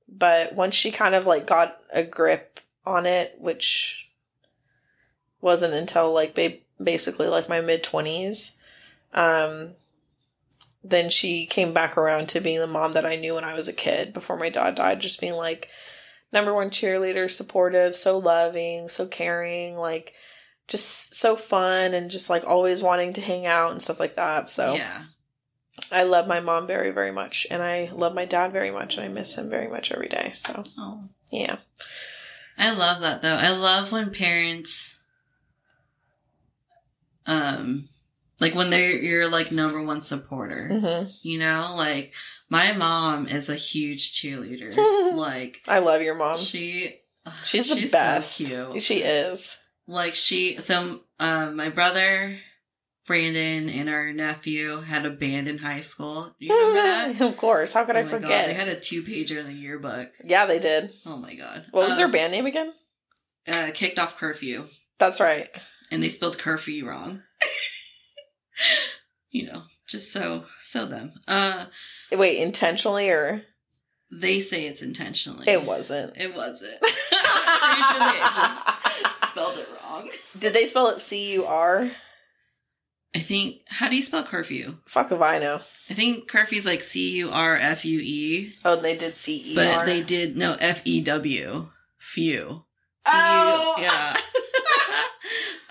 but once she kind of like got a grip on it, which wasn't until like ba- basically like my mid 20s, um, then she came back around to being the mom that I knew when I was a kid before my dad died, just being like number one cheerleader, supportive, so loving, so caring, like just so fun and just like always wanting to hang out and stuff like that. So Yeah. I love my mom very, very much and I love my dad very much and I miss him very much every day. So Oh. yeah. I love that though. I love when parents um like when they're your like number one supporter. hmm You know, like my mom is a huge cheerleader. [laughs] like I love your mom. she She's the so best. cute. she is. like she so um my brother Brandon and our nephew had a band in high school. Do you remember [laughs] that? of course. How could Oh I my God, forget? they had a two pager in the yearbook. yeah, they did. Oh my god. What was their Um, band name again? Uh, kicked off curfew. That's right. and they spelled curfew wrong. [laughs] [laughs] you know. Just so so them. Uh Wait, intentionally or they say it's intentionally. it wasn't? It wasn't. Pretty sure they just spelled it wrong. Did they spell it C U R? I think how do you spell curfew? Fuck if I know. I think curfew's like C U R F U E. Oh, they did C E But they did no F E W. Few. Oh. yeah.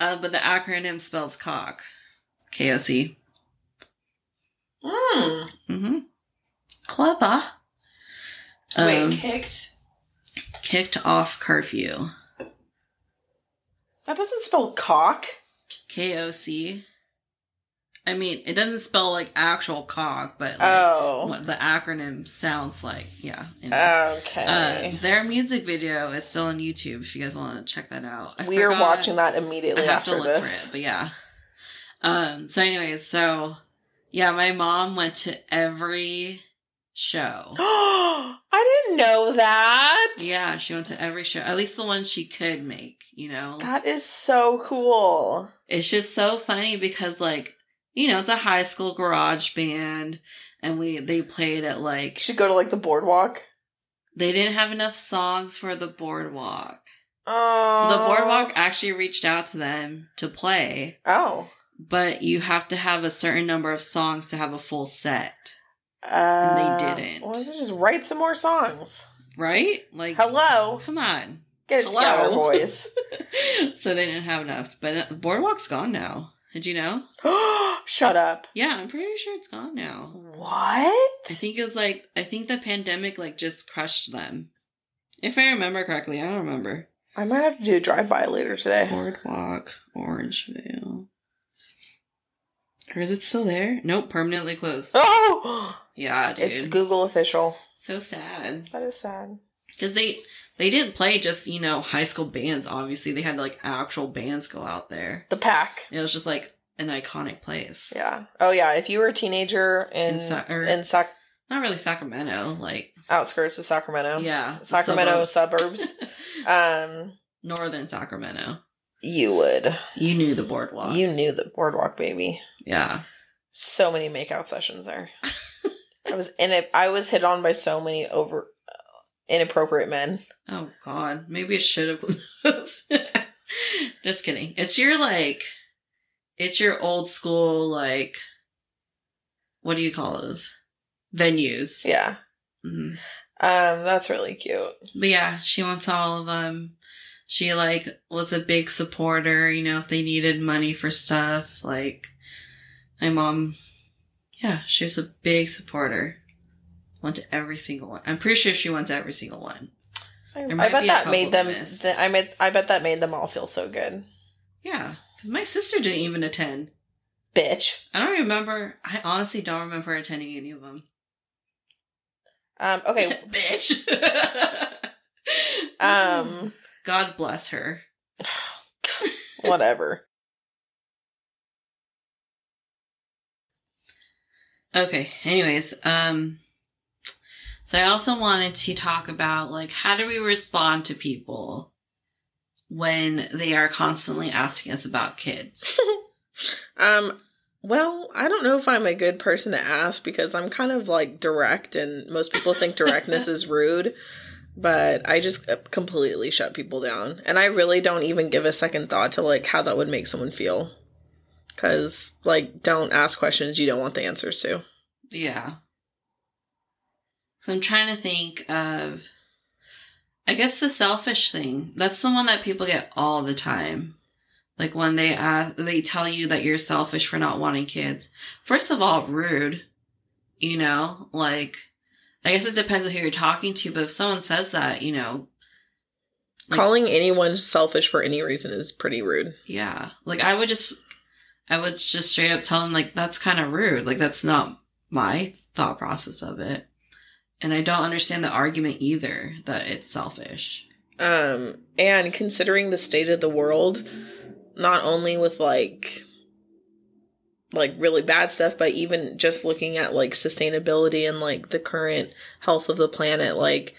[laughs] uh, but the acronym spells cock. K O C. Hmm. Mm-hmm. Clever. Wait, Um, kicked. kicked off curfew. That doesn't spell cock. K O C. I mean, it doesn't spell like actual cock, but like Oh. what the acronym sounds like. Yeah. anyways. Okay. Uh, their music video is still on YouTube if you guys want to check that out. I we are watching that immediately after this. it, but yeah. Um. So, anyways, so yeah, my mom went to every show. [gasps] I didn't know that. Yeah, she went to every show, at least the ones she could make. You know, That is so cool. it's just so funny because like you know it's a high school garage band, and we they played at like should go to like the boardwalk. they didn't have enough songs for the boardwalk. Oh. So the boardwalk actually reached out to them to play, Oh. But you have to have a certain number of songs to have a full set, Uh, and they didn't. Well, just write some more songs. right? Like, Hello. come on. Get it Hello? together, boys. [laughs] so they didn't have enough, but uh, boardwalk's gone now. Did you know? [gasps] Shut up. Yeah, I'm pretty sure it's gone now. What? I think it was like I think the pandemic like just crushed them. If I remember correctly, I don't remember. I might have to do a drive by later today. Boardwalk, Orangevale. Or is it still there? Nope, permanently closed. Oh, [gasps] Yeah, dude. it's Google official. so sad. That is sad. Because they they didn't play just, you know, high school bands, obviously. They had like actual bands go out there. The pack. And it was just like an iconic place. Yeah. Oh yeah. If you were a teenager in In Sa- or- in Sac- Not really Sacramento, like outskirts of Sacramento, yeah. Sacramento suburbs, [laughs] um, Northern Sacramento. You would. You knew the boardwalk. You knew the boardwalk, baby. yeah. So many makeout sessions there. [laughs] I was in it. I was hit on by so many over uh, inappropriate men. Oh God, maybe I should have. [laughs] Just kidding. It's your like, it's your old school like, what do you call those venues? Yeah. Mhm. Um, that's really cute. But yeah, she wants all of them. She like was a big supporter. You know, if they needed money for stuff, like my mom. Yeah, she was a big supporter. Went to every single one. I'm pretty sure she went to every single one. I, I bet be that made them. th- I met. I bet that made them all feel so good. Yeah, because my sister didn't even attend. Bitch. I don't remember. I honestly don't remember attending any of them. Um. Okay. [laughs] Bitch. [laughs] Um. God bless her. [sighs] whatever. [laughs] Okay. Anyways, um, so I also wanted to talk about like how do we respond to people when they are constantly asking us about kids. [laughs] Um. Well, I don't know if I'm a good person to ask because I'm kind of like direct, and most people think [laughs] directness is rude. But I just completely shut people down, and I really don't even give a second thought to like how that would make someone feel. Because like, don't ask questions you don't want the answers to. Yeah. So I'm trying to think of I guess the selfish thing. That's the one that people get all the time. Like when they ask, they tell you that you're selfish for not wanting kids. First of all, rude. You know, like I guess it depends on who you're talking to, but if someone says that, you know, Like- Calling anyone selfish for any reason is pretty rude. yeah. Like I would just I would just straight up tell them like that's kind of rude. Like that's not my thought process of it. And I don't understand the argument either that it's selfish. Um, and considering the state of the world, not only with like like really bad stuff, but even just looking at like sustainability and like the current health of the planet, like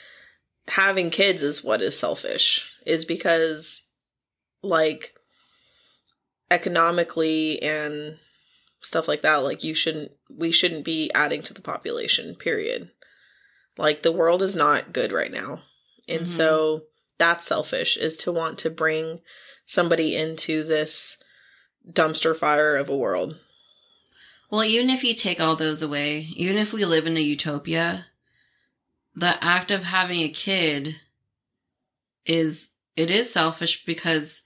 having kids is what is selfish. Is because like economically and stuff like that. Like you shouldn't we shouldn't be adding to the population, period. Like the world is not good right now. And Mhm. so that's selfish is to want to bring somebody into this dumpster fire of a world. Well, even if you take all those away, even if we live in a utopia, the act of having a kid is it is selfish because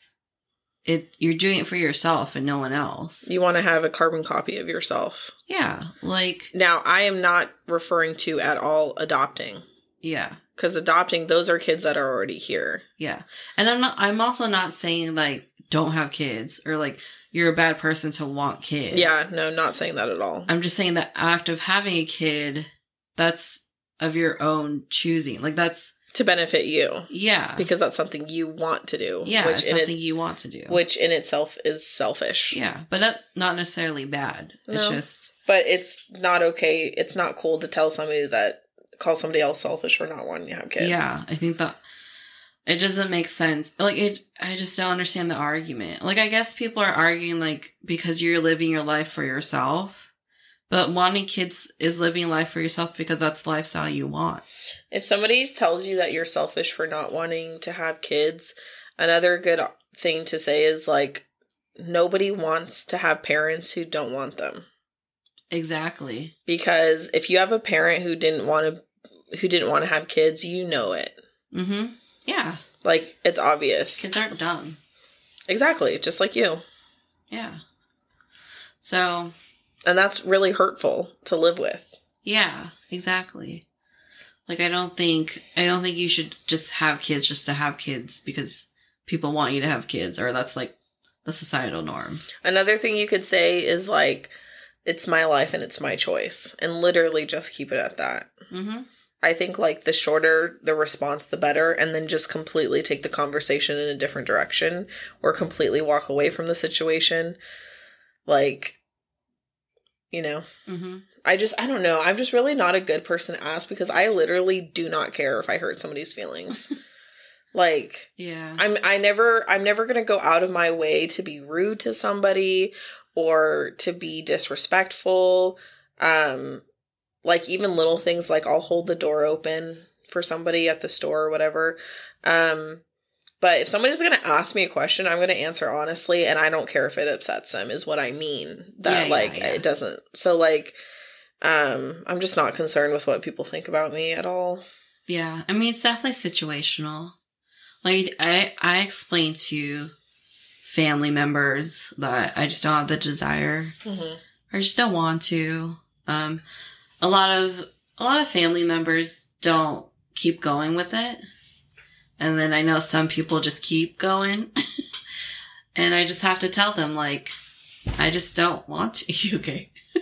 it you're doing it for yourself and no one else. You want to have a carbon copy of yourself. Yeah, like Now, I am not referring to at all adopting yeah. because adopting those are kids that are already here. Yeah. And I'm not I'm also not saying like don't have kids or like you're a bad person to want kids. Yeah, no, not saying that at all. I'm just saying the act of having a kid that's of your own choosing. Like that's To benefit you yeah. because that's something you want to do. yeah, which it's something its, you want to do. which in itself is selfish. yeah, but that not necessarily bad. It's just But it's not okay. It's not cool to tell somebody that call somebody else selfish for not wanting to have kids. yeah, I think that it doesn't make sense. Like it I just don't understand the argument. Like I guess people are arguing like because you're living your life for yourself. But wanting kids is living life for yourself because that's the lifestyle you want. If somebody tells you that you're selfish for not wanting to have kids, another good thing to say is like nobody wants to have parents who don't want them. Exactly. Because if you have a parent who didn't want to who didn't want to have kids, you know it. Mm-hmm. Yeah. Like it's obvious. Kids aren't dumb. Exactly, just like you. Yeah. So And that's really hurtful to live with. yeah, exactly. Like I don't think I don't think you should just have kids just to have kids because people want you to have kids or that's like the societal norm. Another thing you could say is like it's my life and it's my choice and literally just keep it at that. Mm-hmm. I think like the shorter the response, the better, and then just completely take the conversation in a different direction or completely walk away from the situation. Like, you know, Mm-hmm. I just, I don't know. I'm just really not a good person to ask because I literally do not care if I hurt somebody's feelings. [laughs] like, Yeah. I'm, I never, I'm never going to go out of my way to be rude to somebody or to be disrespectful. Um, like even little things like I'll hold the door open for somebody at the store or whatever. Um, but if somebody's going to ask me a question, I'm going to answer honestly, and I don't care if it upsets them. Is what I mean. That Yeah, yeah, like yeah. it doesn't. So like, um, I'm just not concerned with what people think about me at all. Yeah, I mean it's definitely situational. Like I I explained to family members that I just don't have the desire Mm-hmm. or just don't want to. Um a lot of a lot of family members don't keep going with it. And then I know some people just keep going. [laughs] and I just have to tell them like I just don't want to. [laughs] okay. [laughs]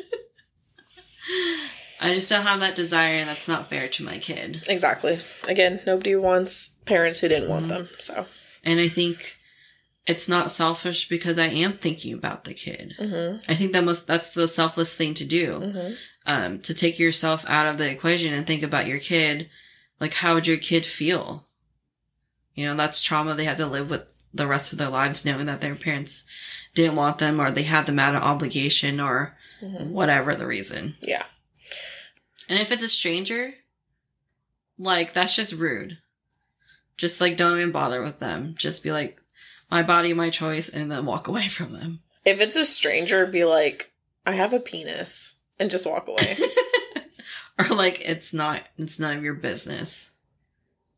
I just don't have that desire and that's not fair to my kid. Exactly. Again, nobody wants parents who didn't want Mhm. them. So. And I think it's not selfish because I am thinking about the kid. Mm-hmm. I think that must that's the selfless thing to do. Mm-hmm. Um, to take yourself out of the equation and think about your kid. Like how would your kid feel? You know, that's trauma they have to live with the rest of their lives knowing that their parents didn't want them or they had them out of obligation or Mm-hmm. whatever the reason. Yeah. And if it's a stranger, like that's just rude. Just like don't even bother with them. Just be like, my body, my choice, and then walk away [laughs] from them. If it's a stranger, be like, I have a penis, and just walk away. [laughs] or like it's not it's none of your business.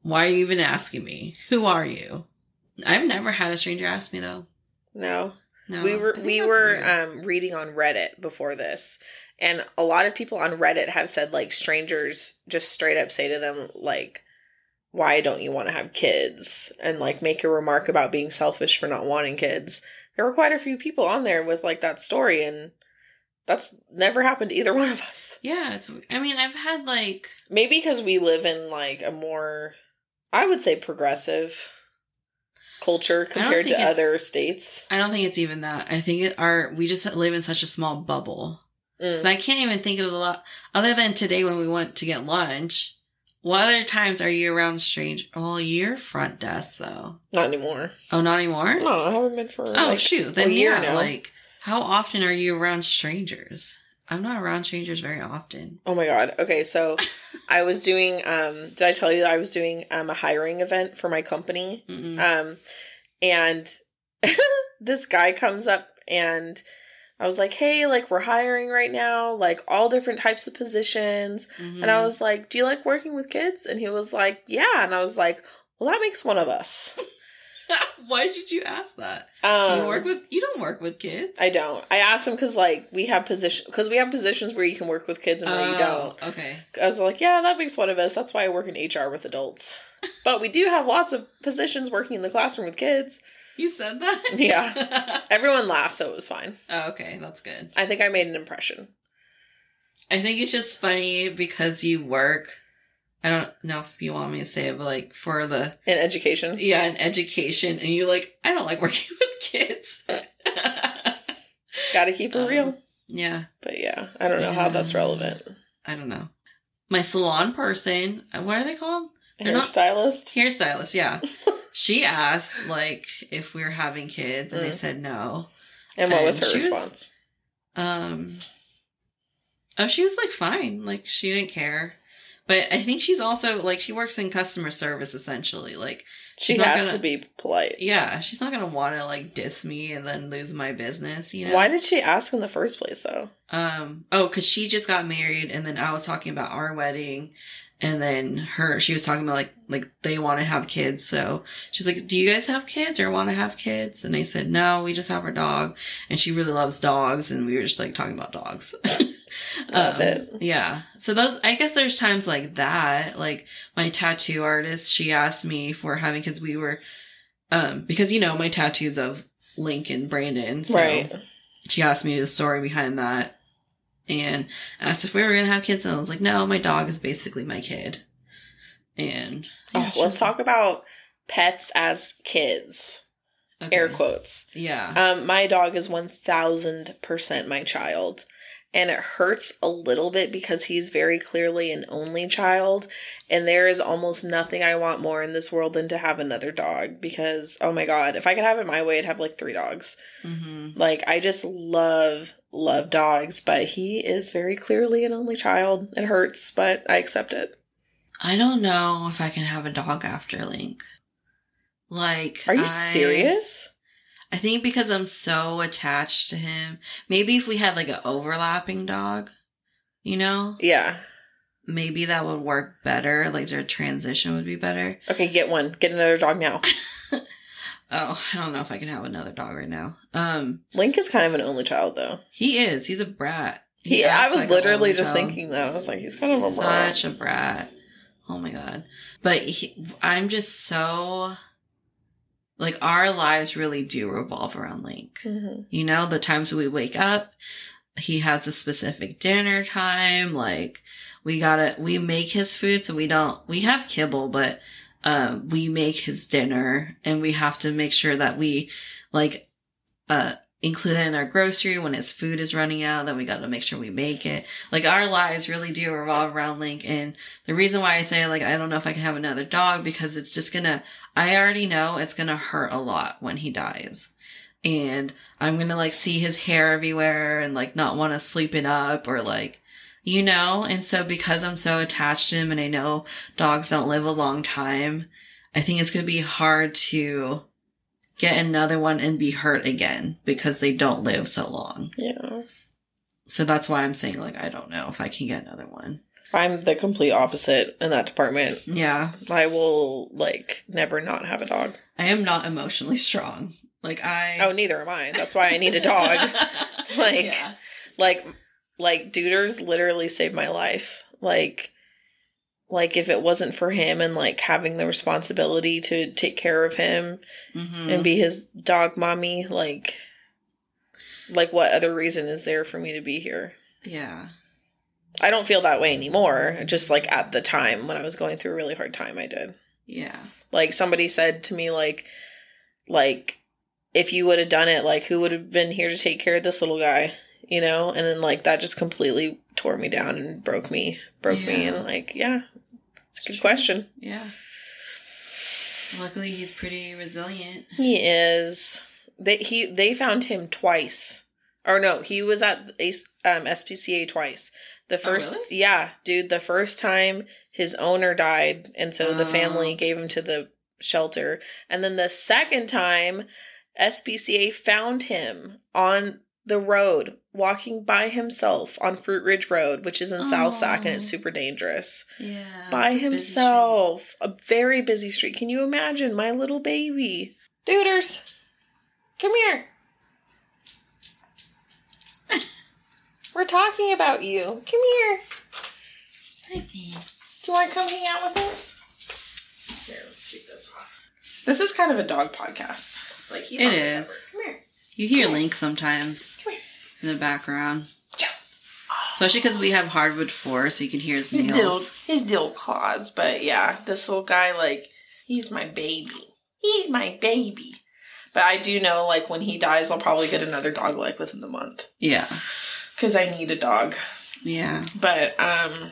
Why are you even asking me? Who are you? I've never had a stranger ask me though. no. No. we were we were um reading on Reddit before this, and a lot of people on Reddit have said like strangers just straight up say to them like, "Why don't you want to have kids?" and like make a remark about being selfish for not wanting kids. There were quite a few people on there with like that story, and that's never happened to either [laughs] one of us. Yeah, it's I mean, I've had like Maybe because we live in like a more, I would say, progressive culture compared to other states. I don't think it's even that. I think it are we just live in such a small bubble. Mm. 'Cause I can't even think of a lot other than today when we went to get lunch. What other times are you around strange? Oh, you're front desk though. Not anymore. Oh, not anymore. No, I haven't been for. Oh like, shoot! a Then year yeah, now. like How often are you around strangers? I'm not around strangers very often. Oh my god. Okay, so [laughs] I was doing um did I tell you I was doing um a hiring event for my company? Mm-mm. Um and [laughs] this guy comes up and I was like, "Hey, like we're hiring right now, like all different types of positions." Mhm. And I was like, "Do you like working with kids?" And he was like, "Yeah." And I was like, "Well, that makes one of us." [laughs] Why did you ask that? Um, you work with you don't work with kids. I don't. I asked him because like we have position because we have positions where you can work with kids and where you don't. Oh, Okay. I was like, yeah, that makes one of us. That's why I work in HR with adults. [laughs] But we do have lots of positions working in the classroom with kids. You said that? Yeah. [laughs] Everyone laughed, so it was fine. oh, okay, that's good. I think I made an impression. I think it's just funny because you work. I don't know if you want me to say it, but like for the In education. yeah, in education, and you like I don't like working [laughs] with kids. Gotta keep it Um, real. yeah, But yeah, I don't know how that's relevant. I don't know. My salon person, uh, what are they called? They're not- Hairstylist? Hairstylist, yeah. [laughs] she asked like if we were having kids, and I Mm. said no. And what was her she was- response? Um, oh, she was like fine, like she didn't care. But I think she's also like she works in customer service essentially. Like, She has gonna- to be polite. yeah, she's not gonna want to like diss me and then lose my business. You know Why did she ask in the first place, though? Um. Oh, because she just got married, and then I was talking about our wedding, and then her. She was talking about like like they want to have kids, so she's like, "Do you guys have kids or want to have kids?" And I said, "No, we just have our dog," and she really loves dogs, and we were just like talking about dogs. [laughs] [laughs] Love Um, it. Yeah. So those, I guess there's times like that. Like my tattoo artist, she asked me for having kids. We were, um, because you know my tattoos of Link and Brandon. So right. she asked me the story behind that and asked if we were gonna have kids and I was like, no, my dog is basically my kid. And yeah, Oh, let's talk about pets as kids. okay. Air quotes. Yeah. Um, my dog is 1000% my child. And it hurts a little bit because he's very clearly an only child. And there is almost nothing I want more in this world than to have another dog. Because, oh my God, if I could have it my way, I'd have like three dogs. hmm Like, I just love, love dogs. But he is very clearly an only child. It hurts, but I accept it. I don't know if I can have a dog after Link. Like, Are you I- serious? I think because I'm so attached to him. Maybe if we had like an overlapping dog, you know, Yeah. maybe that would work better. Like their transition would be better. Okay, get one. Get another dog now. [laughs] Oh, I don't know if I can have another dog right now. Um, Link is kind of an only child, though. he is. He's a brat. He, I was like literally just child. thinking that. I was like, he's kind of a brat. such a brat. Oh my god! But he, I'm just so like our lives really do revolve around Link. Mhm. You know, the times we wake up, he has a specific dinner time. Like we gotta, we make his food, so we don't. We have kibble, but um, we make his dinner, and we have to make sure that we like uh include it in our grocery when his food is running out. Then we got to make sure we make it. Like our lives really do revolve around Link, and the reason why I say like I don't know if I can have another dog because it's just gonna. I already know it's gonna hurt a lot when he dies and I'm gonna like see his hair everywhere and like not want to sweep it up or like, you know? And so because I'm so attached to him and I know dogs don't live a long time, I think it's gonna be hard to get another one and be hurt again because they don't live so long. Yeah. So that's why I'm saying like, I don't know if I can get another one. I'm the complete opposite in that department. Yeah. I will, like, never not have a dog. I am not emotionally strong. Like I. Oh, neither am I. That's why I need a dog. [laughs] Like- Yeah. like, like, Duders literally saved my life. Like, like if it wasn't for him and like having the responsibility to take care of him Mhm. and be his dog mommy, like, like what other reason is there for me to be here? yeah. I don't feel that way anymore. Just like at the time when I was going through a really hard time, I did. Yeah. Like somebody said to me, like, like if you would have done it, like who would have been here to take care of this little guy, you know? And then like that just completely tore me down and broke me, broke me, and like yeah, it's a good question. Yeah. Luckily, he's pretty resilient. He is. They he they found him twice Or no, he was at um, SPCA twice. The first, really? yeah, dude, the first time his owner died, and so the Oh. family gave him to the shelter. And then the second time, SPCA found him on the road, walking by himself on Fruitridge Road, which is in South Sac, and it's Oh. super dangerous. Yeah. by himself. A very busy street. Can you imagine my little baby? Duders, come here. [laughs] We're talking about you. Come here. Do you want to come hang out with us? Here, let's take this off. This is kind of a dog podcast. Like he's It is. Come here. You hear Link sometimes Come here. In the background. Especially because we have hardwood floor, so you can hear his His nails. his little claws, but yeah, this little guy, like, he's my baby. He's my baby. But I do know, like, when he dies, I'll probably get another dog, like, within the month. Yeah. Because I need a dog. Yeah. But, um,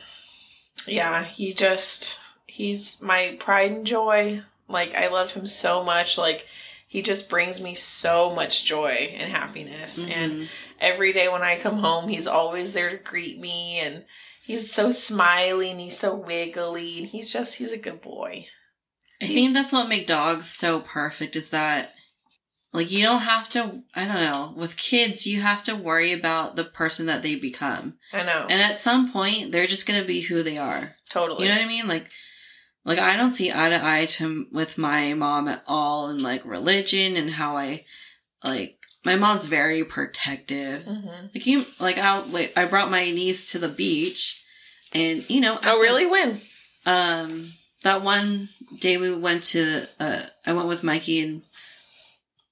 yeah, he just, he's my pride and joy. Like, I love him so much. Like, he just brings me so much joy and happiness. And Mhm. every day when I come home, he's always there to greet me and he's so smiley and he's so wiggly and he's just he's a good boy. I think that's what makes dogs so perfect is that like you don't have to I don't know, with kids you have to worry about the person that they become. I know. And at some point they're just going to be who they are. totally. You know what I mean? Like like I don't see eye to eye to with my mom at all in like religion and how I like my mom's very protective. hmm Like you like I wait, I brought my niece to the beach and you know Oh really? When? um that one day we went to uh I went with Mikey and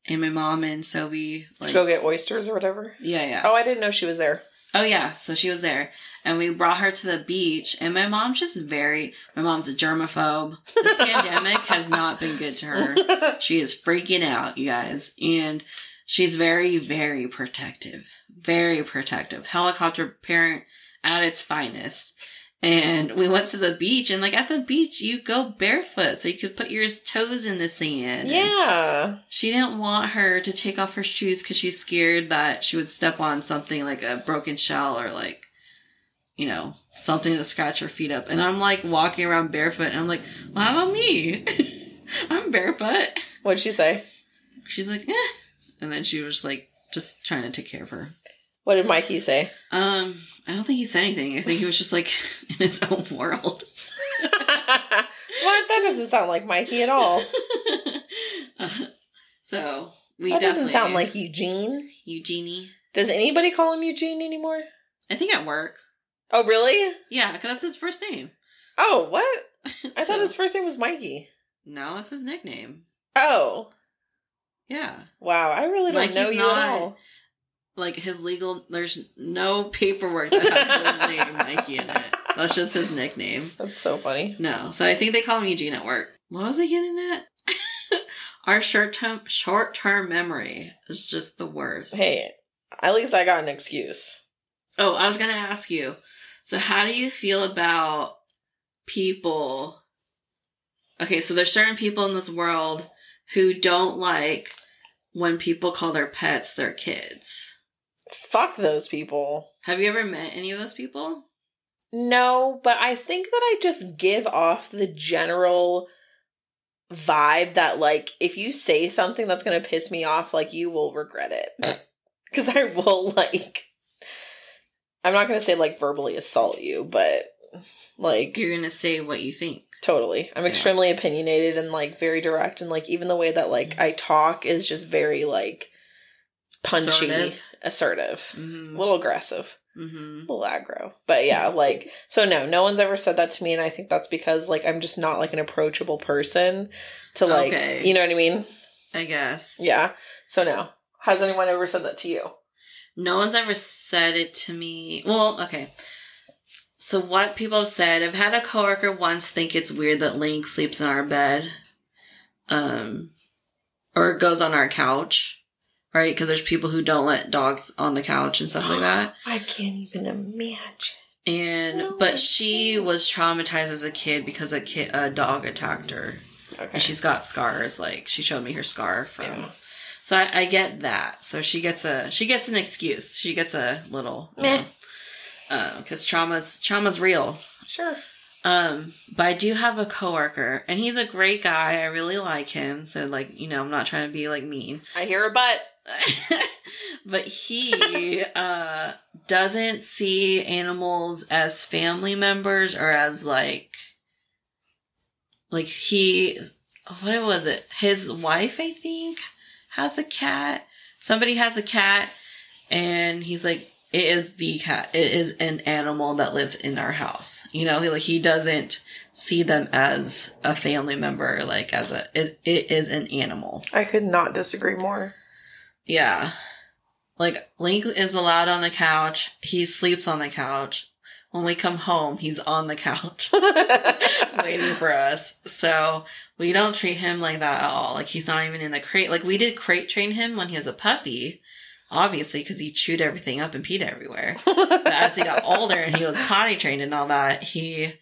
and my mom and so we like to go get oysters or whatever? yeah yeah Oh, I didn't know she was there. oh yeah so she was there and we brought her to the beach and my mom's just very my mom's a germaphobe. This [laughs] pandemic has not been good to her. She is freaking out you guys and she's very very protective very protective. Helicopter parent at its finest. And we went to the beach and like at the beach you go barefoot so you could put your toes in the sand. Yeah. she didn't want her to take off her shoes because she's scared that she would step on something like a broken shell or like you know something to scratch her feet up and i'm like walking around barefoot and i'm like well how about me [laughs] i'm barefoot What'd she say? she's like eh. and then she was like just trying to take care of her What did Mikey say? um i don't think he said anything i think he was just like [laughs] in his own world [laughs] what? That doesn't sound like Mikey at all. Uh, so we that doesn't sound like Eugene. eugenie Does anybody call him Eugene anymore? i think at work Oh, really? yeah because that's his first name Oh, what? [laughs] I thought his first name was Mikey. No, that's his nickname. Oh, Yeah. wow. I really don't Mikey's know you not- at all. Like his legal there's no paperwork that has the [laughs] name Mikey in it. That's just his nickname. That's so funny. No. So I think they call him Eugene at work. What was I getting at? [laughs] Our short term short term memory is just the worst. Hey, at least I got an excuse. Oh, I was gonna ask you. So how do you feel about people Okay, so there's certain people in this world who don't like when people call their pets their kids. Fuck those people. Have you ever met any of those people? No, but I think that I just give off the general vibe that, like, if you say something that's going to piss me off, like, you will regret it. [laughs] Because I will, like, I'm not going to say, like, verbally assault you, but, like, You're gonna say what you think. totally. I'm Yeah. extremely opinionated and, like, very direct. And, like, even the way that, like, I talk is just very, like, punchy, Assertive. assertive, Mm-hmm. a little aggressive mm-hmm. little aggro. But yeah, like so no, no one's ever said that to me and I think that's because like I'm just not like an approachable person to like Okay. you know what I mean? I guess. Yeah. So no. Has anyone ever said that to you? No one's ever said it to me. Well, okay. So what people have said, I've had a coworker once think it's weird that Link sleeps in our bed, um, or goes on our couch, right? Because there's people who don't let dogs on the couch and stuff like that. [gasps] I can't even imagine. And No, but she was traumatized as a kid because a kid, a dog attacked her, Okay. and she's got scars. Like she showed me her scar from. Yeah. So I, I get that. So she gets a she gets an excuse. She gets a little Meh. because trauma's trauma's real. Sure. Um, but I do have a coworker, and he's a great guy. I really like him. So like you know, I'm not trying to be like mean. I hear a butt. [laughs] but he uh doesn't see animals as family members or as like like he what was it his wife i think has a cat somebody has a cat and he's like it is the cat it is an animal that lives in our house you know he like he doesn't see them as a family member like as a it, it is an animal I could not disagree more. yeah. Like Link is allowed on the couch. He sleeps on the couch. When we come home, he's on the couch [laughs] waiting for us. So we don't treat him like that at all. Like he's not even in the crate. Like we did crate train him when he was a puppy, obviously, because he chewed everything up and peed everywhere. [laughs] But as he got older and he was potty trained and all that, he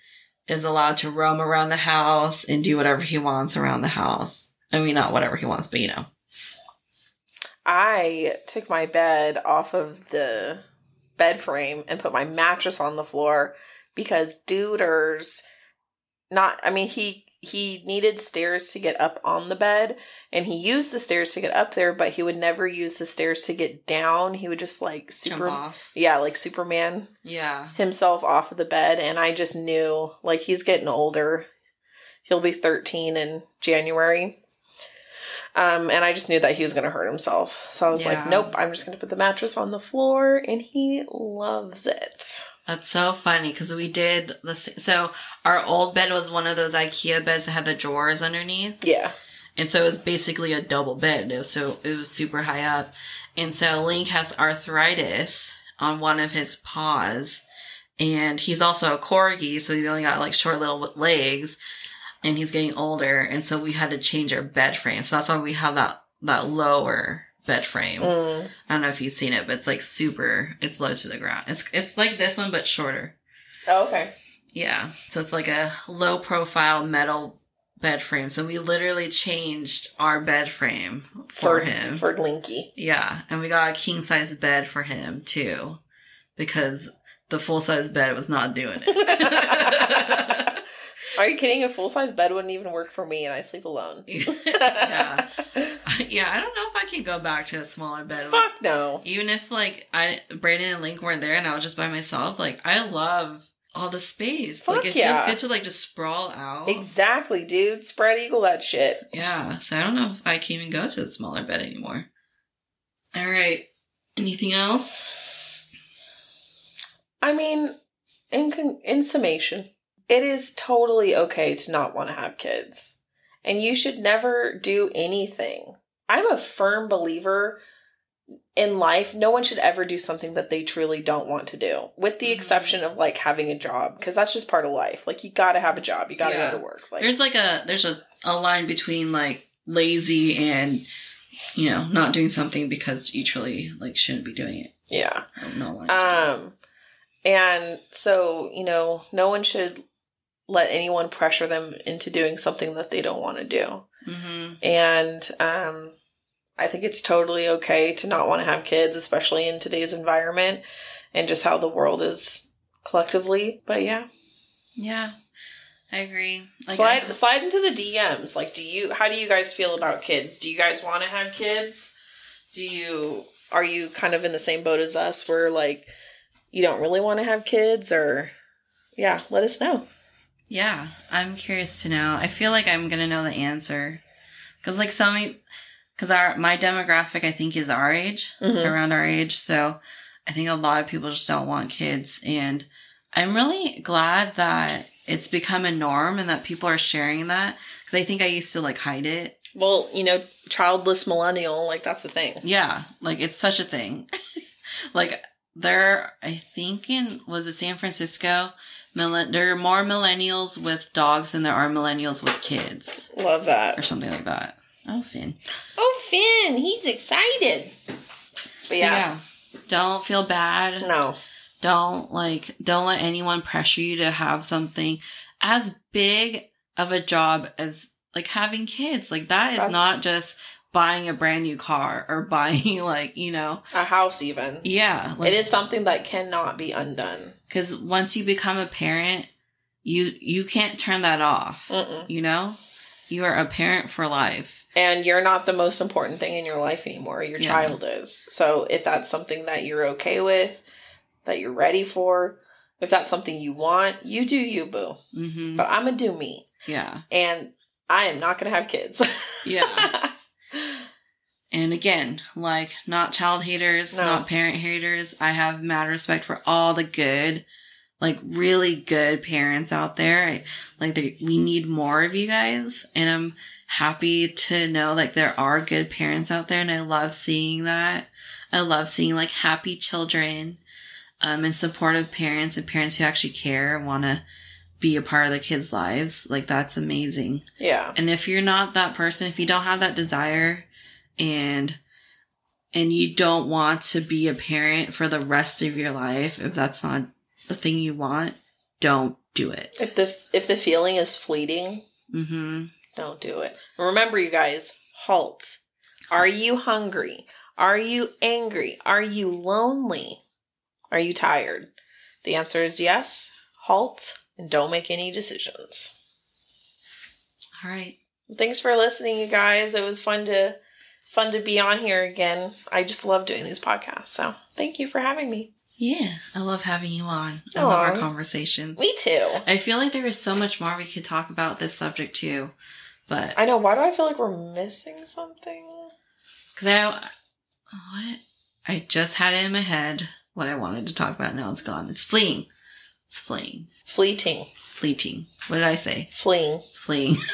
is allowed to roam around the house and do whatever he wants around the house. I mean, not whatever he wants, but you know. I took my bed off of the bed frame and put my mattress on the floor because Duders not I mean he he needed stairs to get up on the bed and he used the stairs to get up there but he would never use the stairs to get down. He would just like super off. yeah, like Superman Yeah. himself off of the bed and I just knew like he's getting older. He'll be 13 in January. Um, and I just knew that he was going to hurt himself. So I was Yeah. like, nope, I'm just going to put the mattress on the floor and he loves it. That's so funny because we did the so our old bed was one of those IKEA beds that had the drawers underneath, Yeah. and so it was basically a double bed. It was so it was super high up, and so Link has arthritis on one of his paws, and he's also a corgi, so he's only got like short little legs, and he's getting older, and so we had to change our bed frame. So that's why we have that that lower bed frame. Mm. I don't know if you've seen it, but it's like super. It's low to the ground. It's it's like this one but shorter. Oh, okay. Yeah. So it's like a low profile metal bed frame. So we literally changed our bed frame for, him. For Linky. yeah. And we got a king size bed for him too. Because the full size bed was not doing it. [laughs] [laughs] Are you kidding? A full size bed wouldn't even work for me and I sleep alone. [laughs] yeah. [laughs] Yeah, I don't know if I can go back to a smaller bed. Like, Fuck no. even if like I Brandon and Link weren't there and I was just by myself, like I love all the space. Fuck like it yeah. feels good to like just sprawl out. Exactly, dude. Spread eagle that shit. Yeah, so I don't know if I can even go to the smaller bed anymore. All right. Anything else? I mean, in con- in summation, it is totally okay to not want to have kids. And you should never do anything. I'm a firm believer in life, no one should ever do something that they truly don't want to do, with the Mhm. exception of like having a job, because that's just part of life. Like, you gotta have a job, you gotta Yeah. go to work. Like, there's like a there's a, a line between like lazy and you know not doing something because you truly like shouldn't be doing it. yeah. I don't know. Um, and so, you know, no one should let anyone pressure them into doing something that they don't want to do. mm-hmm. And um, I think it's totally okay to not want to have kids, especially in today's environment and just how the world is collectively. But yeah, Yeah, I agree. Like, slide I- slide into the DMs. Like, do you? How do you guys feel about kids? Do you guys want to have kids? Do you? Are you kind of in the same boat as us, where like you don't really want to have kids, or yeah, let us know. Yeah, I'm curious to know. I feel like I'm gonna know the answer because, like, some because our my demographic I think is our age, Mhm. around our age. So I think a lot of people just don't want kids, and I'm really glad that it's become a norm and that people are sharing that because I think I used to like hide it. Well, you know, childless millennial, like that's a thing. Yeah, like it's such a thing. [laughs] like there, I think in was it San Francisco. Millen- there are more millennials with dogs than there are millennials with kids. Love that. or something like that. Oh, Finn. Oh, Finn, he's excited. But So, yeah, yeah. Don't feel bad. no, Don't like don't let anyone pressure you to have something as big of a job as like having kids. Like that is That's- not just buying a brand new car or [laughs] buying like, you know, A house, even. yeah, like, it is something that cannot be undone. cuz once you become a parent, you you can't turn that off. Mm-mm. You know? You are a parent for life. And you're not the most important thing in your life anymore. Your Yeah. child is. So if that's something that you're okay with, that you're ready for, if that's something you want, you do you, boo. Mhm. But I'm gonna do me. Yeah. And I am not gonna have kids. [laughs] Yeah. And again, like not child haters, No. not parent haters. I have mad respect for all the good, like really good parents out there. I, like they, we need more of you guys, and I'm happy to know like there are good parents out there, and I love seeing that. I love seeing like happy children, um, and supportive parents and parents who actually care and want to be a part of the kids' lives. Like that's amazing. yeah. And if you're not that person, if you don't have that desire and and you don't want to be a parent for the rest of your life, if that's not the thing you want, don't do it. If the if the feeling is fleeting, mm-hmm. don't do it. Remember you guys, halt. Are you hungry? Are you angry? Are you lonely? Are you tired? The answer is yes. Halt and don't make any decisions. All right. Thanks for listening, you guys. It was fun to fun to be on here again. I just love doing these podcasts. So thank you for having me. Yeah, I love having you on. I love our conversations. Me too. I feel like there is so much more we could talk about this subject too, but I know. Why do I feel like we're missing something? because I what I just had it in my head what I wanted to talk about. Now it's gone. It's fleeing. It's fleeing. Fleeting. Fleeting. What did I say? Fleeing. Fleeing. [laughs]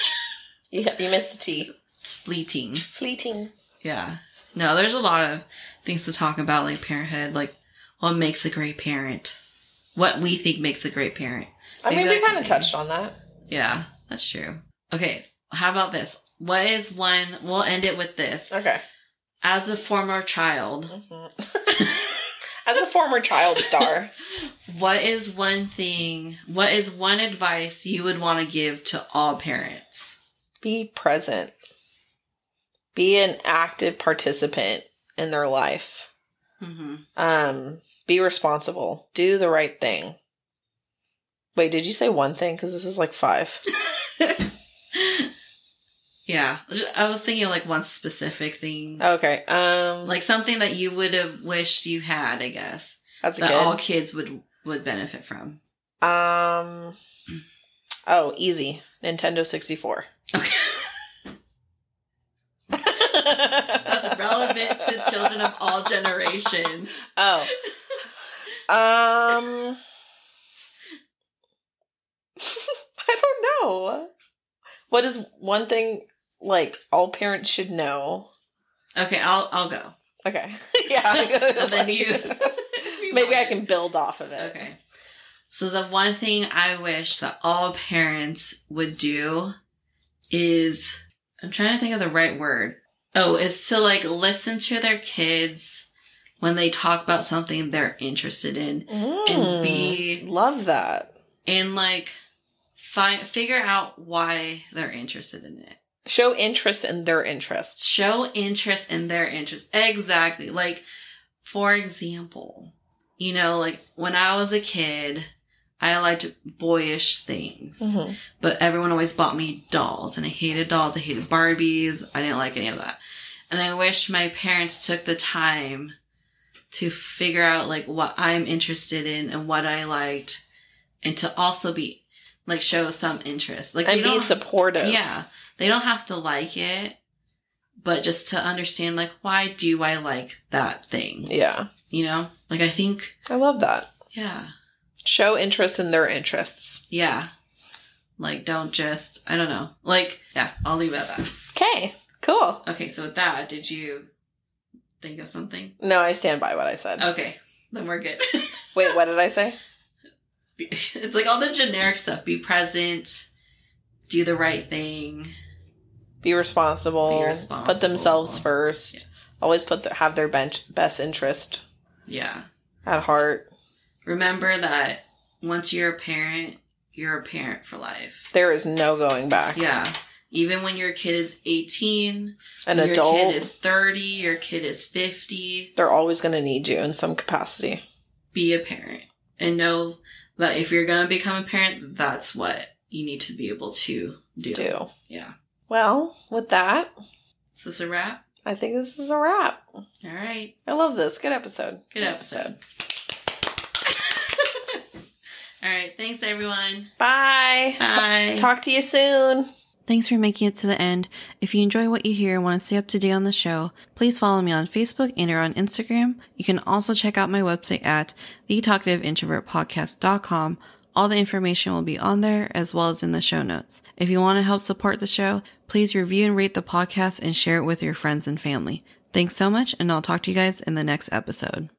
You, you missed the T. It's fleeting. Fleeting. Yeah. No, there's a lot of things to talk about, like parenthood, like what makes a great parent, what we think makes a great parent. I Maybe mean, we kind of touched on that. Yeah, that's true. Okay, how about this? What is one? We'll end it with this. Okay. As a former child, mm-hmm. [laughs] As a former child star, [laughs] what is one thing? What is one advice you would want to give to all parents? be present. Be an active participant in their life. Mm-hmm. Um, be responsible. Do the right thing. Wait, did you say one thing? Because this is like five. [laughs] yeah, I was thinking of like one specific thing. Okay. Um, like something that you would have wished you had, I guess, that's that good. all kids would would benefit from. um. Oh, easy. Nintendo sixty four. Okay, that's relevant to children of all generations. Oh. Um. [laughs] I don't know. What is one thing like all parents should know? Okay, I'll I'll go. Okay. [laughs] yeah. [laughs] Then you. Maybe I can build off of it. Okay. So the one thing I wish that all parents would do is I'm trying to think of the right word. Oh, is to like listen to their kids when they talk about something they're interested in Mm, be- love that. and like find figure out why they're interested in it. Show interest in their interests. Show interest in their interest. Exactly. Like for example, you know, like when I was a kid, I liked boyish things. Mhm. but everyone always bought me dolls and I hated dolls. I hated Barbies. I didn't like any of that. And I wish my parents took the time to figure out like what I'm interested in and what I liked and to also be like show some interest. Like And be supportive. Yeah. They don't have to like it, but just to understand like why do I like that thing? Yeah. You know? Like I think I love that. yeah. Show interest in their interests. Yeah. Like don't just I don't know. Like yeah, I'll leave it at that. Okay. Cool. Okay, so with that, did you think of something? No, I stand by what I said. Okay, then we're good. [laughs] Wait, what did I say? It's like all the generic stuff. Be present, do the right thing. Be responsible. Be responsible. Put themselves first. Yeah. Always put the, have their bench, best interest Yeah. at heart. Remember that once you're a parent, you're a parent for life. There is no going back. Yeah. Even when your kid is 18, An your adult, kid is 30, your kid is 50, they're always going to need you in some capacity. be a parent and know that if you're going to become a parent, that's what you need to be able to do. Do. Yeah. Well, with that, Is this a wrap? I think this is a wrap. All right. I love this. Good episode. Good episode. All right. Thanks, everyone. Bye. Bye. Talk to you soon. Thanks for making it to the end. If you enjoy what you hear and want to stay up to date on the show, please follow me on Facebook and or on Instagram. You can also check out my website at thetalkativeintrovertpodcast.com. All the information will be on there as well as in the show notes. If you want to help support the show, please review and rate the podcast and share it with your friends and family. Thanks so much, and I'll talk to you guys in the next episode.